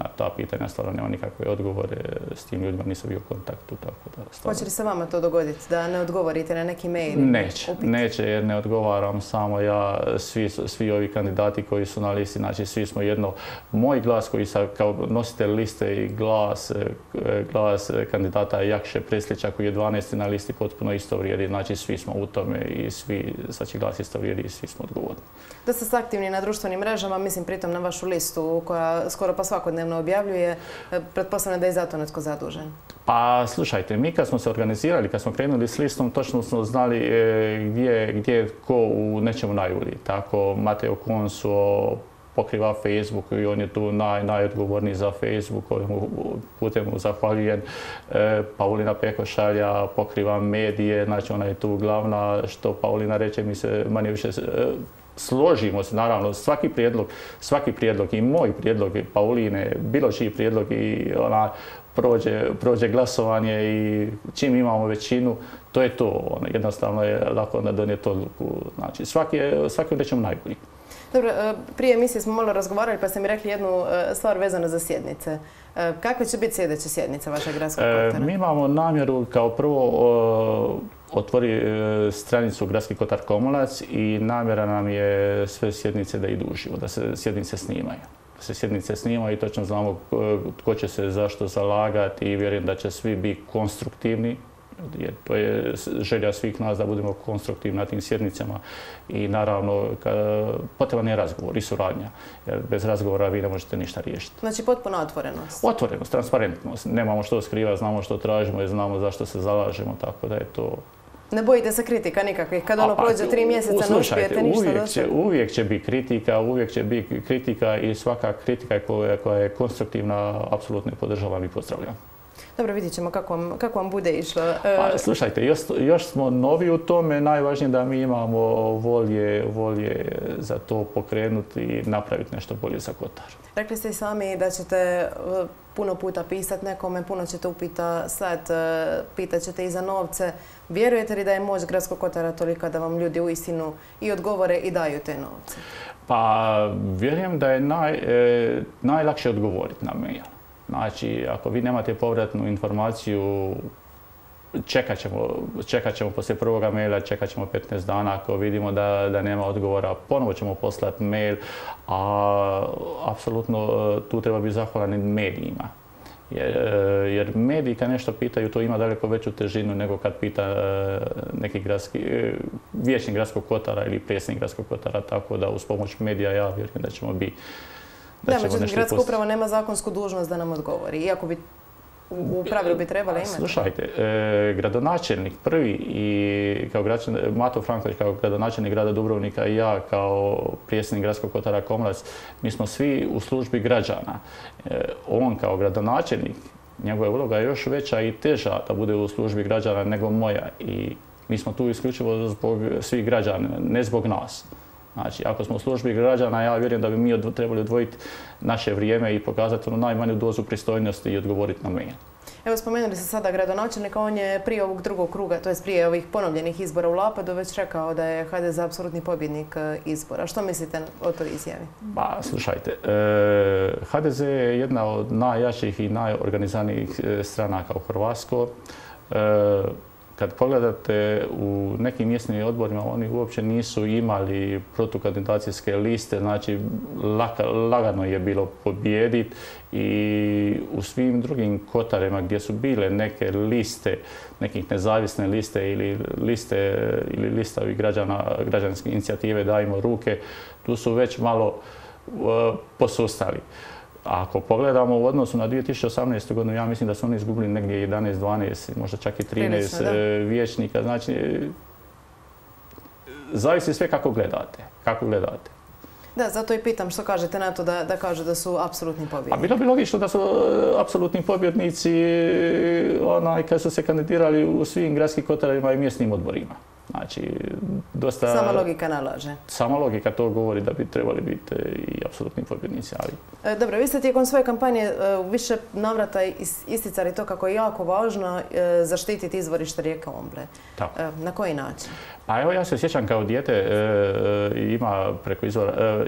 na ta pitanja stvarno nema nikakve odgovore, s tim ljudima nisam bio u kontaktu. Tako da Hoće li se vama to dogoditi, da ne odgovorite na neki mail? Neće, neće jer ne odgovaram samo ja, svi, svi ovi kandidati koji su na listi, znači svi smo jedno, moj glas koji sam kao nositelj liste i glas, glas kandidata Jakše Preslića koji je 12. na listi potpuno isto vrijedi, znači svi smo u tome i svi, znači glas isto vrijedi i svi smo odgovorni. Da ste aktivni na društvenim mrežama, mislim pritom na vašu listu koja skoro pa svakodnevno objavljuje, e, pretpostavljam da je zato netko zadužen. Pa slušajte, mi kad smo se organizirali, kad smo krenuli s listom, točno smo znali e, gdje, gdje je ko u nečemu najbolji. Tako Mateo Konso pokriva Facebook i on je tu naj, najodgovorniji za Facebook, putem mu zahvaljujem. E, Paulina Pekošalja pokriva medije, znači ona je tu glavna, što Paulina reče mi se manje više složimo se, naravno, svaki prijedlog, svaki prijedlog i moj prijedlog i Pauline, bilo čiji prijedlog i ona prođe, prođe glasovanje i čim imamo većinu, to je to. Ono, jednostavno je lako onda donijeti odluku. Znači, svaki je, svaki u najbolji. Dobro, e, prije emisije smo malo razgovarali pa ste mi rekli jednu e, stvar vezanu za sjednice. E, kakve će biti sljedeće sjednice vašeg gradskog kotara? Mi imamo namjeru kao prvo otvori stranicu Gradski kotar Komolac i namjera nam je sve sjednice da idu uživo, da se sjednice snimaju. Da se sjednice snimaju i točno znamo tko će se zašto zalagati i vjerujem da će svi biti konstruktivni jer to je želja svih nas da budemo konstruktivni na tim sjednicama i naravno potreban je razgovor i suradnja, jer bez razgovora vi ne možete ništa riješiti. Znači potpuno otvorenost? Otvorenost, transparentnost. Nemamo što skrivati, znamo što tražimo i znamo zašto se zalažemo, tako da je to ne bojite se kritika nikakvih? Kad ono pa, prođe tri mjeseca ne uspijete ništa uvijek će, uvijek će biti kritika, uvijek će biti kritika i svaka kritika koja, koja je konstruktivna, apsolutno podržavam i pozdravljam. Dobro, vidjet ćemo kako vam, kako vam bude išlo. Pa, slušajte, još, još smo novi u tome. Najvažnije da mi imamo volje, volje za to pokrenuti i napraviti nešto bolje za Kotar. Rekli ste i sami da ćete e, puno puta pisati nekome, puno ćete upita sad, e, pitat ćete i za novce. Vjerujete li da je moć Gradskog Kotara tolika da vam ljudi uistinu i odgovore i daju te novce? Pa vjerujem da je naj, e, najlakše odgovoriti na mail. Znači, ako vi nemate povratnu informaciju, čekat ćemo, poslije prvoga maila, čekat ćemo 15 dana ako vidimo da, nema odgovora, ponovo ćemo poslati mail, a apsolutno tu treba biti zahvalan medijima. Jer, jer mediji kad nešto pitaju, to ima daleko veću težinu nego kad pita e, neki gradski, e, gradskog kotara ili predsjednik gradskog kotara, tako da uz pomoć medija ja vjerujem da ćemo biti da, međutim, gradska uprava nema zakonsku dužnost da nam odgovori, iako bi u pravilu bi trebali imati. Slušajte, e, gradonačelnik prvi i kao Mato Franković kao gradonačelnik grada Dubrovnika i ja kao prijesnik gradskog kotara Komrac, mi smo svi u službi građana. E, on kao gradonačelnik, njegova uloga je još veća i teža da bude u službi građana nego moja i mi smo tu isključivo zbog svih građana, ne zbog nas. Znači, ako smo u službi građana, ja vjerujem da bi mi trebali odvojiti naše vrijeme i pokazati onu najmanju dozu pristojnosti i odgovoriti na mail. Evo spomenuli ste sada gradonačelnika, on je prije ovog drugog kruga, to je prije ovih ponovljenih izbora u Lapadu, već rekao da je HDZ apsolutni pobjednik e, izbora. Što mislite o toj izjavi? Pa, slušajte, e, HDZ je jedna od najjačih i najorganizanijih e, stranaka u Hrvatskoj kad pogledate u nekim mjesnim odborima, oni uopće nisu imali protukandidacijske liste, znači lagano je bilo pobijediti i u svim drugim kotarima gdje su bile neke liste, nekih nezavisne liste ili liste ili lista građana, građanske inicijative Dajmo ruke, tu su već malo uh, posustali ako pogledamo u odnosu na 2018. godinu, ja mislim da su oni izgubili negdje 11, 12, možda čak i 13 e, vijećnika. Znači, zavisi sve kako gledate. Kako gledate. Da, zato i pitam što kažete na to da, da kažu da su apsolutni pobjednici. A bilo bi logično da su e, apsolutni pobjednici onaj, kad su se kandidirali u svim gradskim kotarima i mjesnim odborima. Znači, dosta... Sama logika nalaže. Sama logika to govori da bi trebali biti i apsolutni pobjednici, ali... E, dobro, vi ste tijekom svoje kampanje e, više navrata isticali to kako je jako važno e, zaštititi izvorište rijeke Omble. Tako. Na koji način? Pa evo ja se sjećam kao dijete ima preko,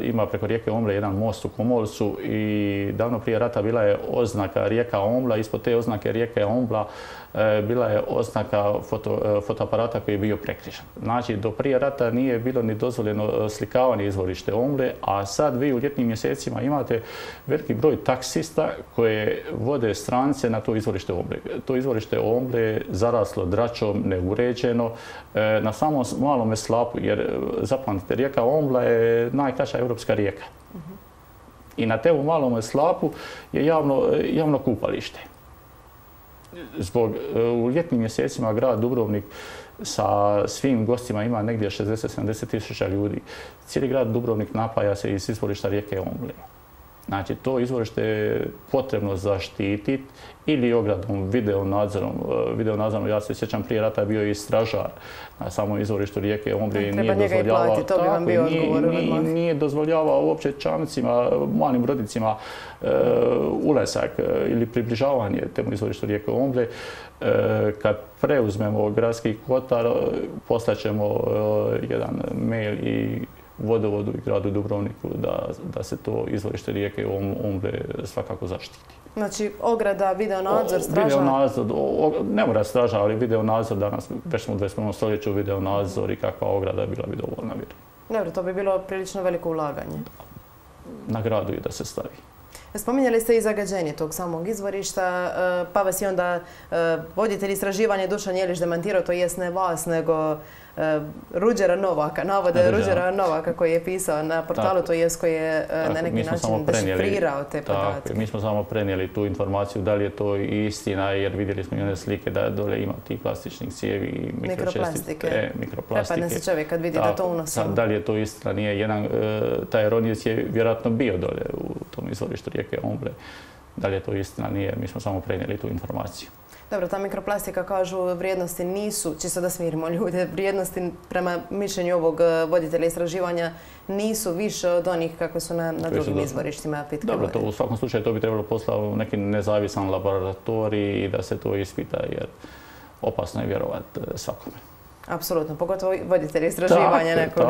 ima preko rijeke Omble jedan most u Komolcu i davno prije rata bila je oznaka rijeka Ombla, ispod te oznake rijeke Ombla bila je oznaka foto, e, fotoaparata koji je bio prekrižan. Znači, do prije rata nije bilo ni dozvoljeno e, slikavanje izvorište Omble, a sad vi u ljetnim mjesecima imate veliki broj taksista koje vode strance na to izvorište Omble. To izvorište Omble je zaraslo dračom, neuređeno, na samom malome slapu, jer zapamtite, rijeka Ombla je najkraća europska rijeka. I na tevu malome slapu je javno, javno kupalište zbog, e, u ljetnim mjesecima grad Dubrovnik sa svim gostima ima negdje 60-70 tisuća ljudi. Cijeli grad Dubrovnik napaja se iz izvorišta rijeke Omble. Znači, to izvorište je potrebno zaštititi ili ogradom, video nadzorom. E, video nadzorom, ja se sjećam prije rata bio i stražar na samom izvorištu rijeke Ombre i nije dozvoljavao, to bi vam bio nije, nije, dozvoljavao uopće čamcima, malim brodicima e, ulesak e, ili približavanje temu izvorištu rijeke Ombre. kad preuzmemo gradski kotar, poslaćemo jedan mail i vodovodu i gradu Dubrovniku da, da se to izvorište rijeke Omble svakako zaštiti. Znači, ograda, video nadzor, straža? Video nadzor, ne mora straža, ali video nadzor danas, već smo u 21. stoljeću video nadzor i kakva ograda bila bi dovoljna. Dobro, to bi bilo prilično veliko ulaganje. Na gradu je da se stavi. Spominjali ste i zagađenje tog samog izvorišta, e, pa vas i onda e, voditelj istraživanja Dušan Jeliš demantirao, to jest ne vas, nego Ruđera Novaka, navode Ruđera Novaka koji je pisao na portalu, to jest koji je e, na neki način dešifrirao te podatke. Mi smo samo prenijeli tu informaciju da li je to istina, jer vidjeli smo i one slike da dole ima tih plastičnih cijevi i mikroplastike. E, mikroplastike. Prepadne se čovjek kad vidi da to unosim. Da li je to istina, nije jedan, taj ronijec je vjerojatno bio dole u tom izvorištu rijeke Omble. Da li je to istina, nije, mi smo samo prenijeli tu informaciju. Dobro, ta mikroplastika kažu vrijednosti nisu, čisto da smirimo ljude, vrijednosti prema mišljenju ovog e, voditelja istraživanja nisu više od onih kakve su na, drugim izvorištima pitke Dobro, to u svakom slučaju to bi trebalo poslati u neki nezavisan laboratorij i da se to ispita jer opasno je vjerovati e, svakome. Apsolutno, pogotovo voditelji istraživanja nekog.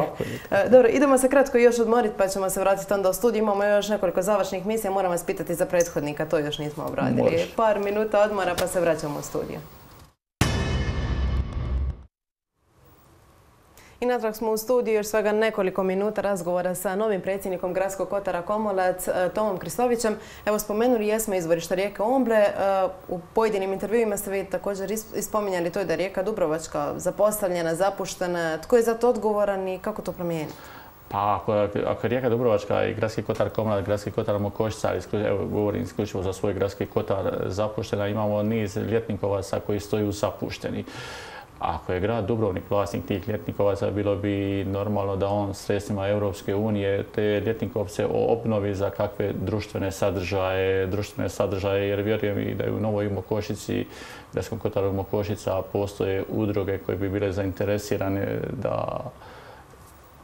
E, dobro, idemo se kratko još odmoriti pa ćemo se vratiti onda u studiju. Imamo još nekoliko završnih misija, moram vas pitati za prethodnika, to još nismo obradili. Par minuta odmora pa se vraćamo u studiju. I natrag smo u studiju još svega nekoliko minuta razgovora sa novim predsjednikom Gradskog kotara Komolac, e, Tomom Kristovićem. Evo spomenuli jesmo izvorišta rijeke Omble. E, u pojedinim intervjuima ste vi također ispominjali to da je rijeka Dubrovačka zapostavljena, zapuštena. Tko je za to odgovoran i kako to promijeniti? Pa ako, je rijeka Dubrovačka i gradski kotar Komolac, gradski kotar Mokošica, evo govorim isključivo za svoj gradski kotar zapuštena, imamo niz ljetnikovaca koji stoju zapušteni. Ako je grad Dubrovnik vlasnik tih ljetnikovaca, bilo bi normalno da on sredstvima Europske unije te ljetnikovce obnovi za kakve društvene sadržaje, društvene sadržaje, jer vjerujem i da je u Novoj Mokošici, Gradskom Kotaru Mokošica, postoje udruge koje bi bile zainteresirane da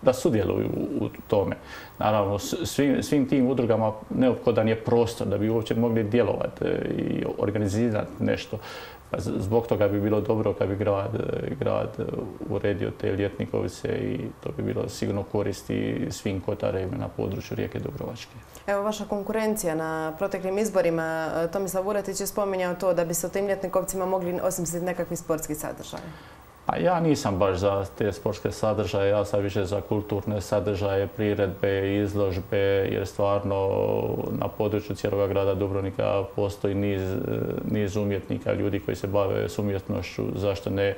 da sudjeluju u tome. Naravno, svim, svim tim udrugama neophodan je prostor da bi uopće mogli djelovati i organizirati nešto. Pa zbog toga bi bilo dobro kad bi grad, grad uredio te ljetnikovice i to bi bilo sigurno koristi svim kotarima na području rijeke Dubrovačke. Evo vaša konkurencija na proteklim izborima, Tomislav Uretić je spominjao to da bi se o tim ljetnikovcima mogli osmisliti nekakvi sportski sadržaj. Pa ja nisam baš za te sportske sadržaje, ja sam više za kulturne sadržaje, priredbe, izložbe, jer stvarno na području cijelog grada Dubrovnika postoji niz, niz umjetnika, ljudi koji se bave s umjetnošću, zašto ne?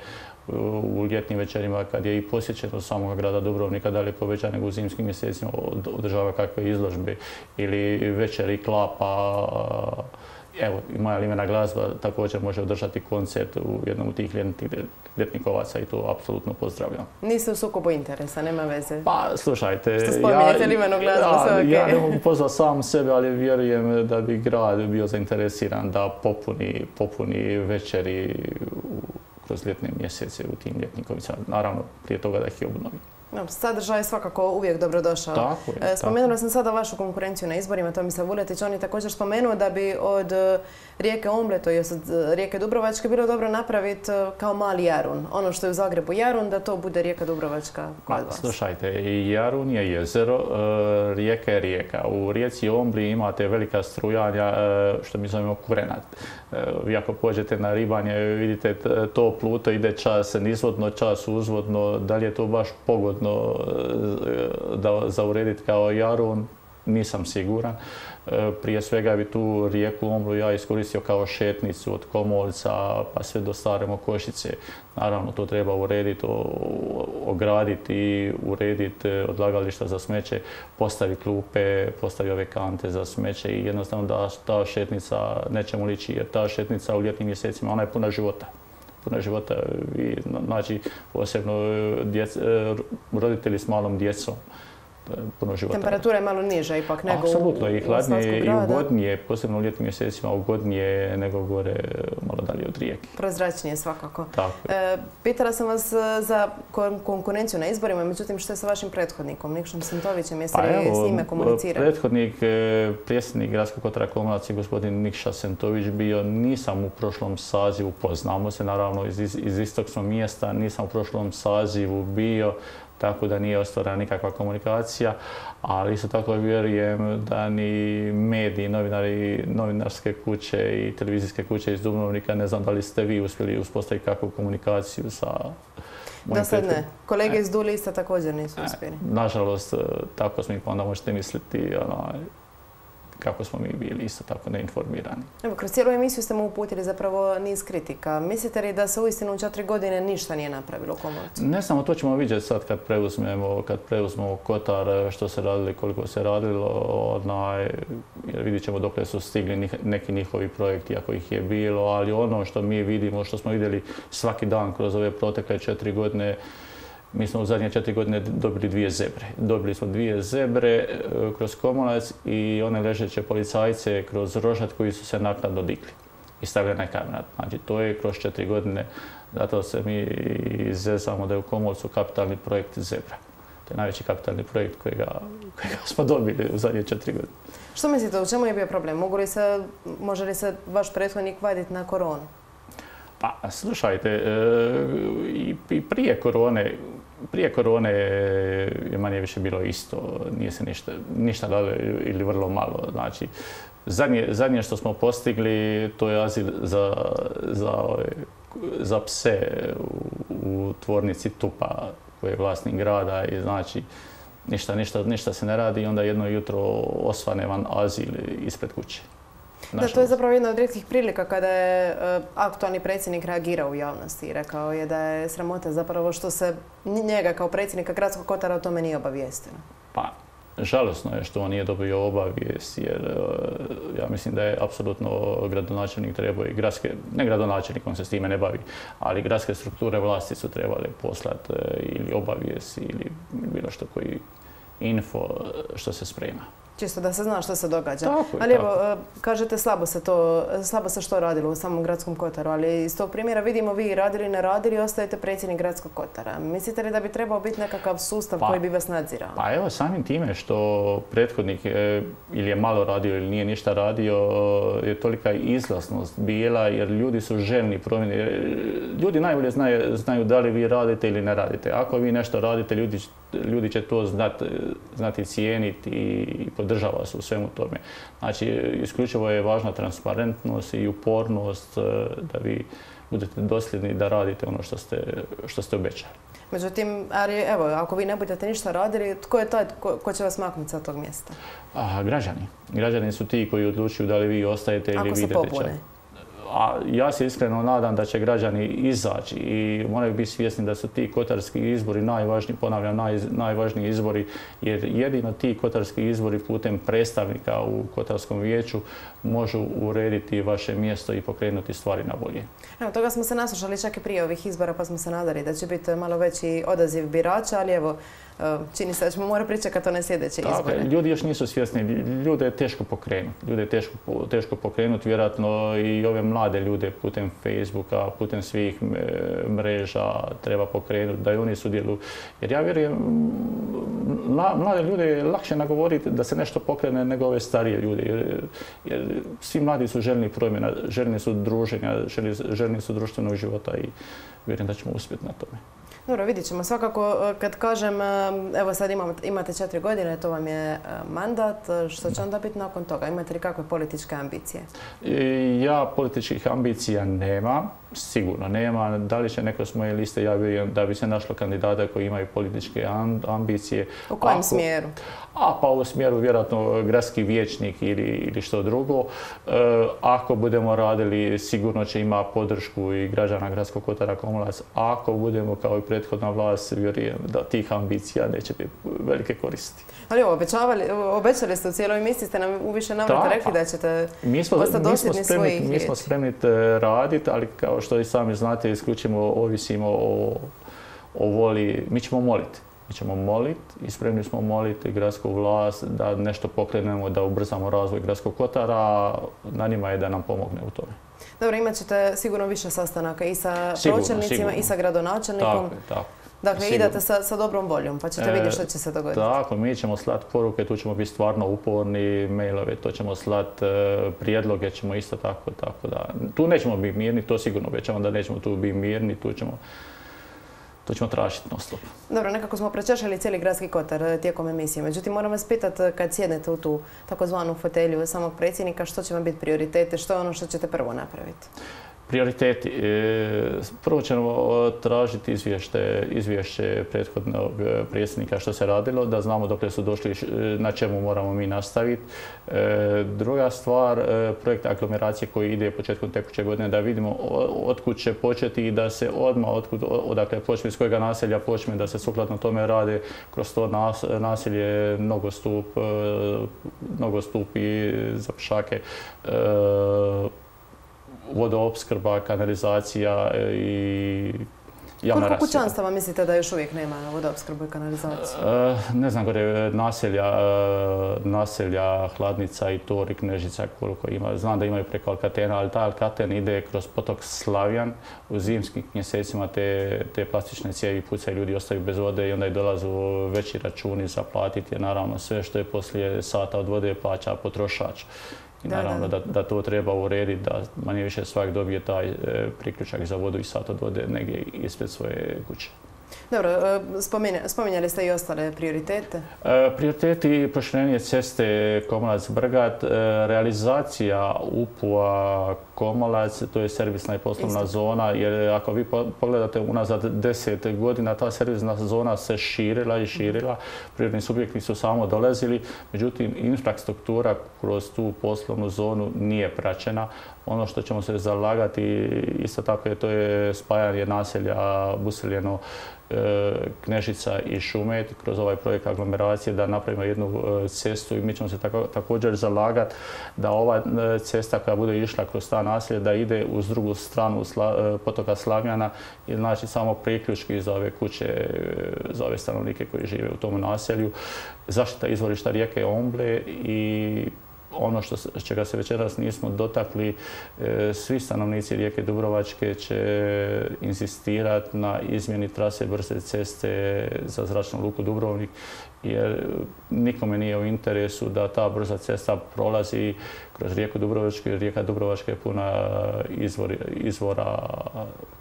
U ljetnim večerima kad je i posjećeno samog grada Dubrovnika daleko veća nego u zimskim mjesecima održava kakve izložbe ili večeri klapa Evo, i moja limena glazba također može održati koncert u jednom od tih ljetnikovaca i to apsolutno pozdravljam. Niste u sukobu interesa, nema veze? Pa, slušajte... Što spominjete limenu glazbu, sve. Ja ne mogu pozvati sam sebe, ali vjerujem da bi grad bio zainteresiran da popuni, popuni večeri kroz ljetne mjesece u tim ljetnikovicama. Naravno, prije toga da ih je obnovi. Sadržaj je svakako uvijek dobrodošao. Tako je. Spomenula sam sada vašu konkurenciju na izborima, Tomislav Vuletić. On je također spomenuo da bi od rijeke Omble, to je od rijeke Dubrovačke, bilo dobro napraviti kao mali Jarun. Ono što je u Zagrebu Jarun, da to bude rijeka Dubrovačka kod vas. Slušajte, Jarun je jezero, rijeka je rijeka. U rijeci Ombli imate velika strujanja, što mi zovemo kurenat. Vi ako pođete na ribanje, vidite to pluto ide čas nizvodno, čas uzvodno. Da li je to baš pogodno da, za urediti kao Jarun? Nisam siguran. E, prije svega bi tu rijeku Omlu ja iskoristio kao šetnicu od Komolca pa sve do Stare Mokošice. Naravno, to treba urediti, ograditi, urediti e, odlagališta za smeće, postavi klupe, postavi ove kante za smeće i jednostavno da ta šetnica nećemo lići jer ta šetnica u ljetnim mjesecima ona je puna života puna života i znači posebno e, roditelji s malom djecom puno života. Temperatura je malo niža ipak nego Apsolutno, i hladnije i ugodnije, posebno u ljetnim mjesecima ugodnije nego gore malo dalje od rijeke. Prozračnije svakako. Tako. E, pitala sam vas e, za konkurenciju na izborima, međutim što je sa vašim prethodnikom, Nikšom Sintovićem, jeste pa li s njime komunicirali? Prethodnik, e, predsjednik Gradskog kotara Komlaci, gospodin Nikša Sentović bio, nisam u prošlom sazivu, poznamo se naravno iz, iz istog smo mjesta, nisam u prošlom sazivu bio, tako da nije ostvarena nikakva komunikacija, ali isto tako vjerujem da ni mediji, novinari, novinarske kuće i televizijske kuće iz Dubrovnika, ne znam da li ste vi uspjeli uspostaviti kakvu komunikaciju sa da sad ne. Kolege iz Dulista također nisu uspjeli. Nažalost, tako smo i pa onda možete misliti kako smo mi bili isto tako neinformirani. Evo, kroz cijelu emisiju ste mu uputili zapravo niz kritika. Mislite li da se uistinu u četiri godine ništa nije napravilo u Komorcu? Ne samo, to ćemo vidjeti sad kad preuzmemo, kad preuzmemo Kotar, što se radili, koliko se radilo, onaj, jer vidit ćemo dok su stigli neki njihovi projekti, ako ih je bilo, ali ono što mi vidimo, što smo vidjeli svaki dan kroz ove protekle četiri godine, mi smo u zadnje četiri godine dobili dvije zebre. Dobili smo dvije zebre e, kroz Komolac i one ležeće policajce kroz Rožat koji su se naknadno digli i stavili na kamerat. Znači, to je kroz četiri godine, zato se mi izvezamo da je u Komolcu kapitalni projekt Zebra. To je najveći kapitalni projekt kojega, smo dobili u zadnje četiri godine. Što mislite, u čemu je bio problem? Mogu li se, može li se vaš prethodnik vaditi na koronu? Pa, slušajte, e, i prije korone prije korone je manje više bilo isto, nije se ništa, ništa dalo ili vrlo malo. Znači, zadnje, zadnje što smo postigli to je azil za, za, za pse u, tvornici Tupa koji je vlasnik grada i znači ništa, ništa, ništa se ne radi i onda jedno jutro osvane van azil ispred kuće. Da, to je zapravo jedna od rijetkih prilika kada je e, aktualni predsjednik reagirao u javnosti i rekao je da je sramota zapravo što se njega kao predsjednika Gradskog kotara o tome nije obavijesteno. Pa, žalosno je što on nije dobio obavijest jer e, ja mislim da je apsolutno gradonačelnik trebao i gradske, ne gradonačelnik, on se s time ne bavi, ali gradske strukture vlasti su trebale poslati e, ili obavijest ili bilo što koji info što se sprema. Čisto da se zna što se događa. ali evo, e, kažete slabo se to, slabo se što radilo u samom gradskom kotaru, ali iz tog primjera vidimo vi radili, ne radili, ostajete predsjednik gradskog kotara. Mislite li da bi trebao biti nekakav sustav pa- koji bi vas nadzirao? Pa evo, samim time što prethodnik e, ili je malo radio ili nije ništa radio, e, je tolika izlasnost bila jer ljudi su željni promjene. Ljudi najbolje znaju, znaju da li vi radite ili ne radite. Ako vi nešto radite, ljudi, ljudi će to znati, znati cijeniti i podržava se u svemu tome. Znači, isključivo je važna transparentnost i upornost e, da vi budete dosljedni da radite ono što ste, što ste obećali. Međutim, ali evo, ako vi ne budete ništa radili, tko je taj ko, će vas maknuti sa tog mjesta? A, građani. Građani su ti koji odlučuju da li vi ostajete ili vi idete popune a ja se iskreno nadam da će građani izaći i moraju biti svjesni da su ti kotarski izbori najvažniji, ponavljam, najvažniji izbori, jer jedino ti kotarski izbori putem predstavnika u Kotarskom vijeću možu urediti vaše mjesto i pokrenuti stvari na bolje. Evo, toga smo se naslušali čak i prije ovih izbora pa smo se nadali da će biti malo veći odaziv birača, ali evo, čini se da ćemo morati pričekati one sljedeće izbore. Ljudi još nisu svjesni, ljude je teško pokrenuti. Ljude je teško, teško pokrenuti, vjerojatno i ove mlade ljude putem Facebooka, putem svih mreža treba pokrenuti, da i oni sudjeluju. Jer ja vjerujem, mlade ljude je lakše nagovoriti da se nešto pokrene nego ove starije ljude. Jer, svi mladi su željni promjena, željni su druženja, željni su društvenog života i vjerujem da ćemo uspjeti na tome. Dobro, vidjet ćemo. Svakako, e, kad kažem, e, evo sad imate četiri godine, to vam je e, mandat, što će onda biti nakon toga? Imate li kakve političke ambicije? Ja političkih ambicija nemam, sigurno nema. Da li će neko s moje liste, ja vjerujem da bi se našlo kandidata koji imaju političke ambicije. U kojem smjeru? A pa u smjeru vjerojatno gradski vijećnik ili, ili što drugo. ako budemo radili, sigurno će ima podršku i građana Gradskog kotara Komolac. Ako budemo kao i prethodna vlast, vjerujem da tih ambicija neće biti velike koristi. Ali obećavali, obećali ste u cijeloj emisiji, ste nam u više navrata rekli da ćete mi smo, smo spremni, Mi smo spremni raditi, ali kao što i sami znate, isključimo, ovisimo o, o voli, mi ćemo moliti. Mi ćemo moliti i spremni smo moliti gradsku vlast da nešto pokrenemo, da ubrzamo razvoj gradskog kotara. Na njima je da nam pomogne u tome. Dobro, imat ćete sigurno više sastanaka i sa pročelnicima i sa gradonačelnikom. Tako, tako. Dakle, idete sa, dobrom voljom, pa ćete vidjeti što će se dogoditi. Tako, mi ćemo slati poruke, tu ćemo biti stvarno uporni, mailove, to ćemo slati, e, prijedloge ćemo isto tako, tako da. Tu nećemo biti mirni, to sigurno obećamo da nećemo tu biti mirni, tu ćemo to ćemo tražiti non stop. Dobro, nekako smo prečešali cijeli gradski kotar e, tijekom emisije. Međutim, moram vas pitati kad sjednete u tu takozvanu fotelju samog predsjednika, što će vam biti prioritete, što je ono što ćete prvo napraviti? Prioriteti. E, prvo ćemo tražiti izvješće prethodnog e, predsjednika što se radilo, da znamo dok su došli, na čemu moramo mi nastaviti. E, druga stvar, projekt aglomeracije koji ide početkom tekuće godine, da vidimo otkud će početi i da se odmah, odakle počne, iz kojega naselja počne, da se sukladno tome rade kroz to naselje, nogostup, nogostup i zapšake vodoopskrba, kanalizacija e, i javna Koliko kućanstava mislite da još uvijek nema vodoopskrbu i kanalizaciju? E, ne znam, gore naselja, e, naselja, hladnica i Tori, Knežica koliko ima. Znam da imaju preko Alkatena, ali ta Alkaten ide kroz potok Slavjan. U zimskim mjesecima te, te plastične cijevi pucaju, ljudi ostaju bez vode i onda i dolazu veći računi za platiti. Naravno, sve što je poslije sata od vode plaća potrošač. I naravno da, da to treba urediti, da manje više svak dobije taj e, priključak za vodu i sat od vode negdje ispred svoje kuće. Dobro, e, spominjali ste i ostale prioritete? E, prioriteti proširenje ceste Komalac-Brgat, realizacija UPU-a Komalac, to je servisna i poslovna zona, jer ako vi pogledate unazad deset godina, ta servisna zona se širila i širila, prirodni subjekti su samo dolazili, međutim infrastruktura kroz tu poslovnu zonu nije praćena. Ono što ćemo se zalagati isto tako je to je spajanje naselja Buseljeno E, Knežica i Šumet kroz ovaj projekt aglomeracije da napravimo jednu e, cestu i mi ćemo se također zalagati da ova e, cesta koja bude išla kroz ta naselja da ide uz drugu stranu potoka Slavljana i znači samo priključki za ove kuće, za ove stanovnike koji žive u tom naselju. Zaštita izvorišta rijeke Omble i ono što, čega se večeras nismo dotakli, e, svi stanovnici rijeke Dubrovačke će insistirati na izmjeni trase brze ceste za zračnu luku Dubrovnik, jer nikome nije u interesu da ta brza cesta prolazi kroz rijeku Dubrovačke, jer rijeka Dubrovačka je puna izvora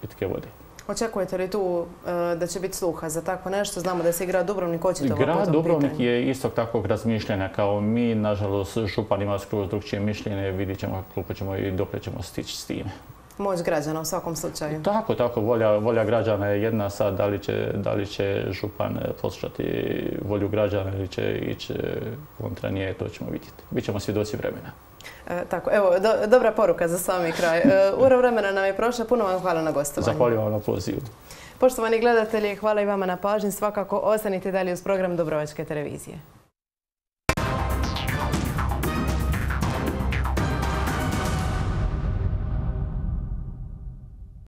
pitke vode. Očekujete li tu e, da će biti sluha za tako nešto? Znamo da se grad Dubrovnik očito Grad Dubrovnik je istog takvog razmišljanja kao mi. Nažalost, župan ima skroz drugčije mišljenje. Vidit ćemo koliko ćemo i dok ćemo stići s time. Moć građana u svakom slučaju. Tako, tako. Volja, volja građana je jedna sad. Da li će, da li će župan poslušati volju građana ili će ići kontra nje, to ćemo vidjeti. Bićemo svjedoci vremena. E, tako, evo, dobra poruka za sami kraj. E, ura vremena nam je prošla, puno vam hvala na gostovanju. Zahvaljujem vam na pozivu. Poštovani gledatelji, hvala i vama na pažnji. Svakako ostanite dalje uz program Dobrovačke televizije.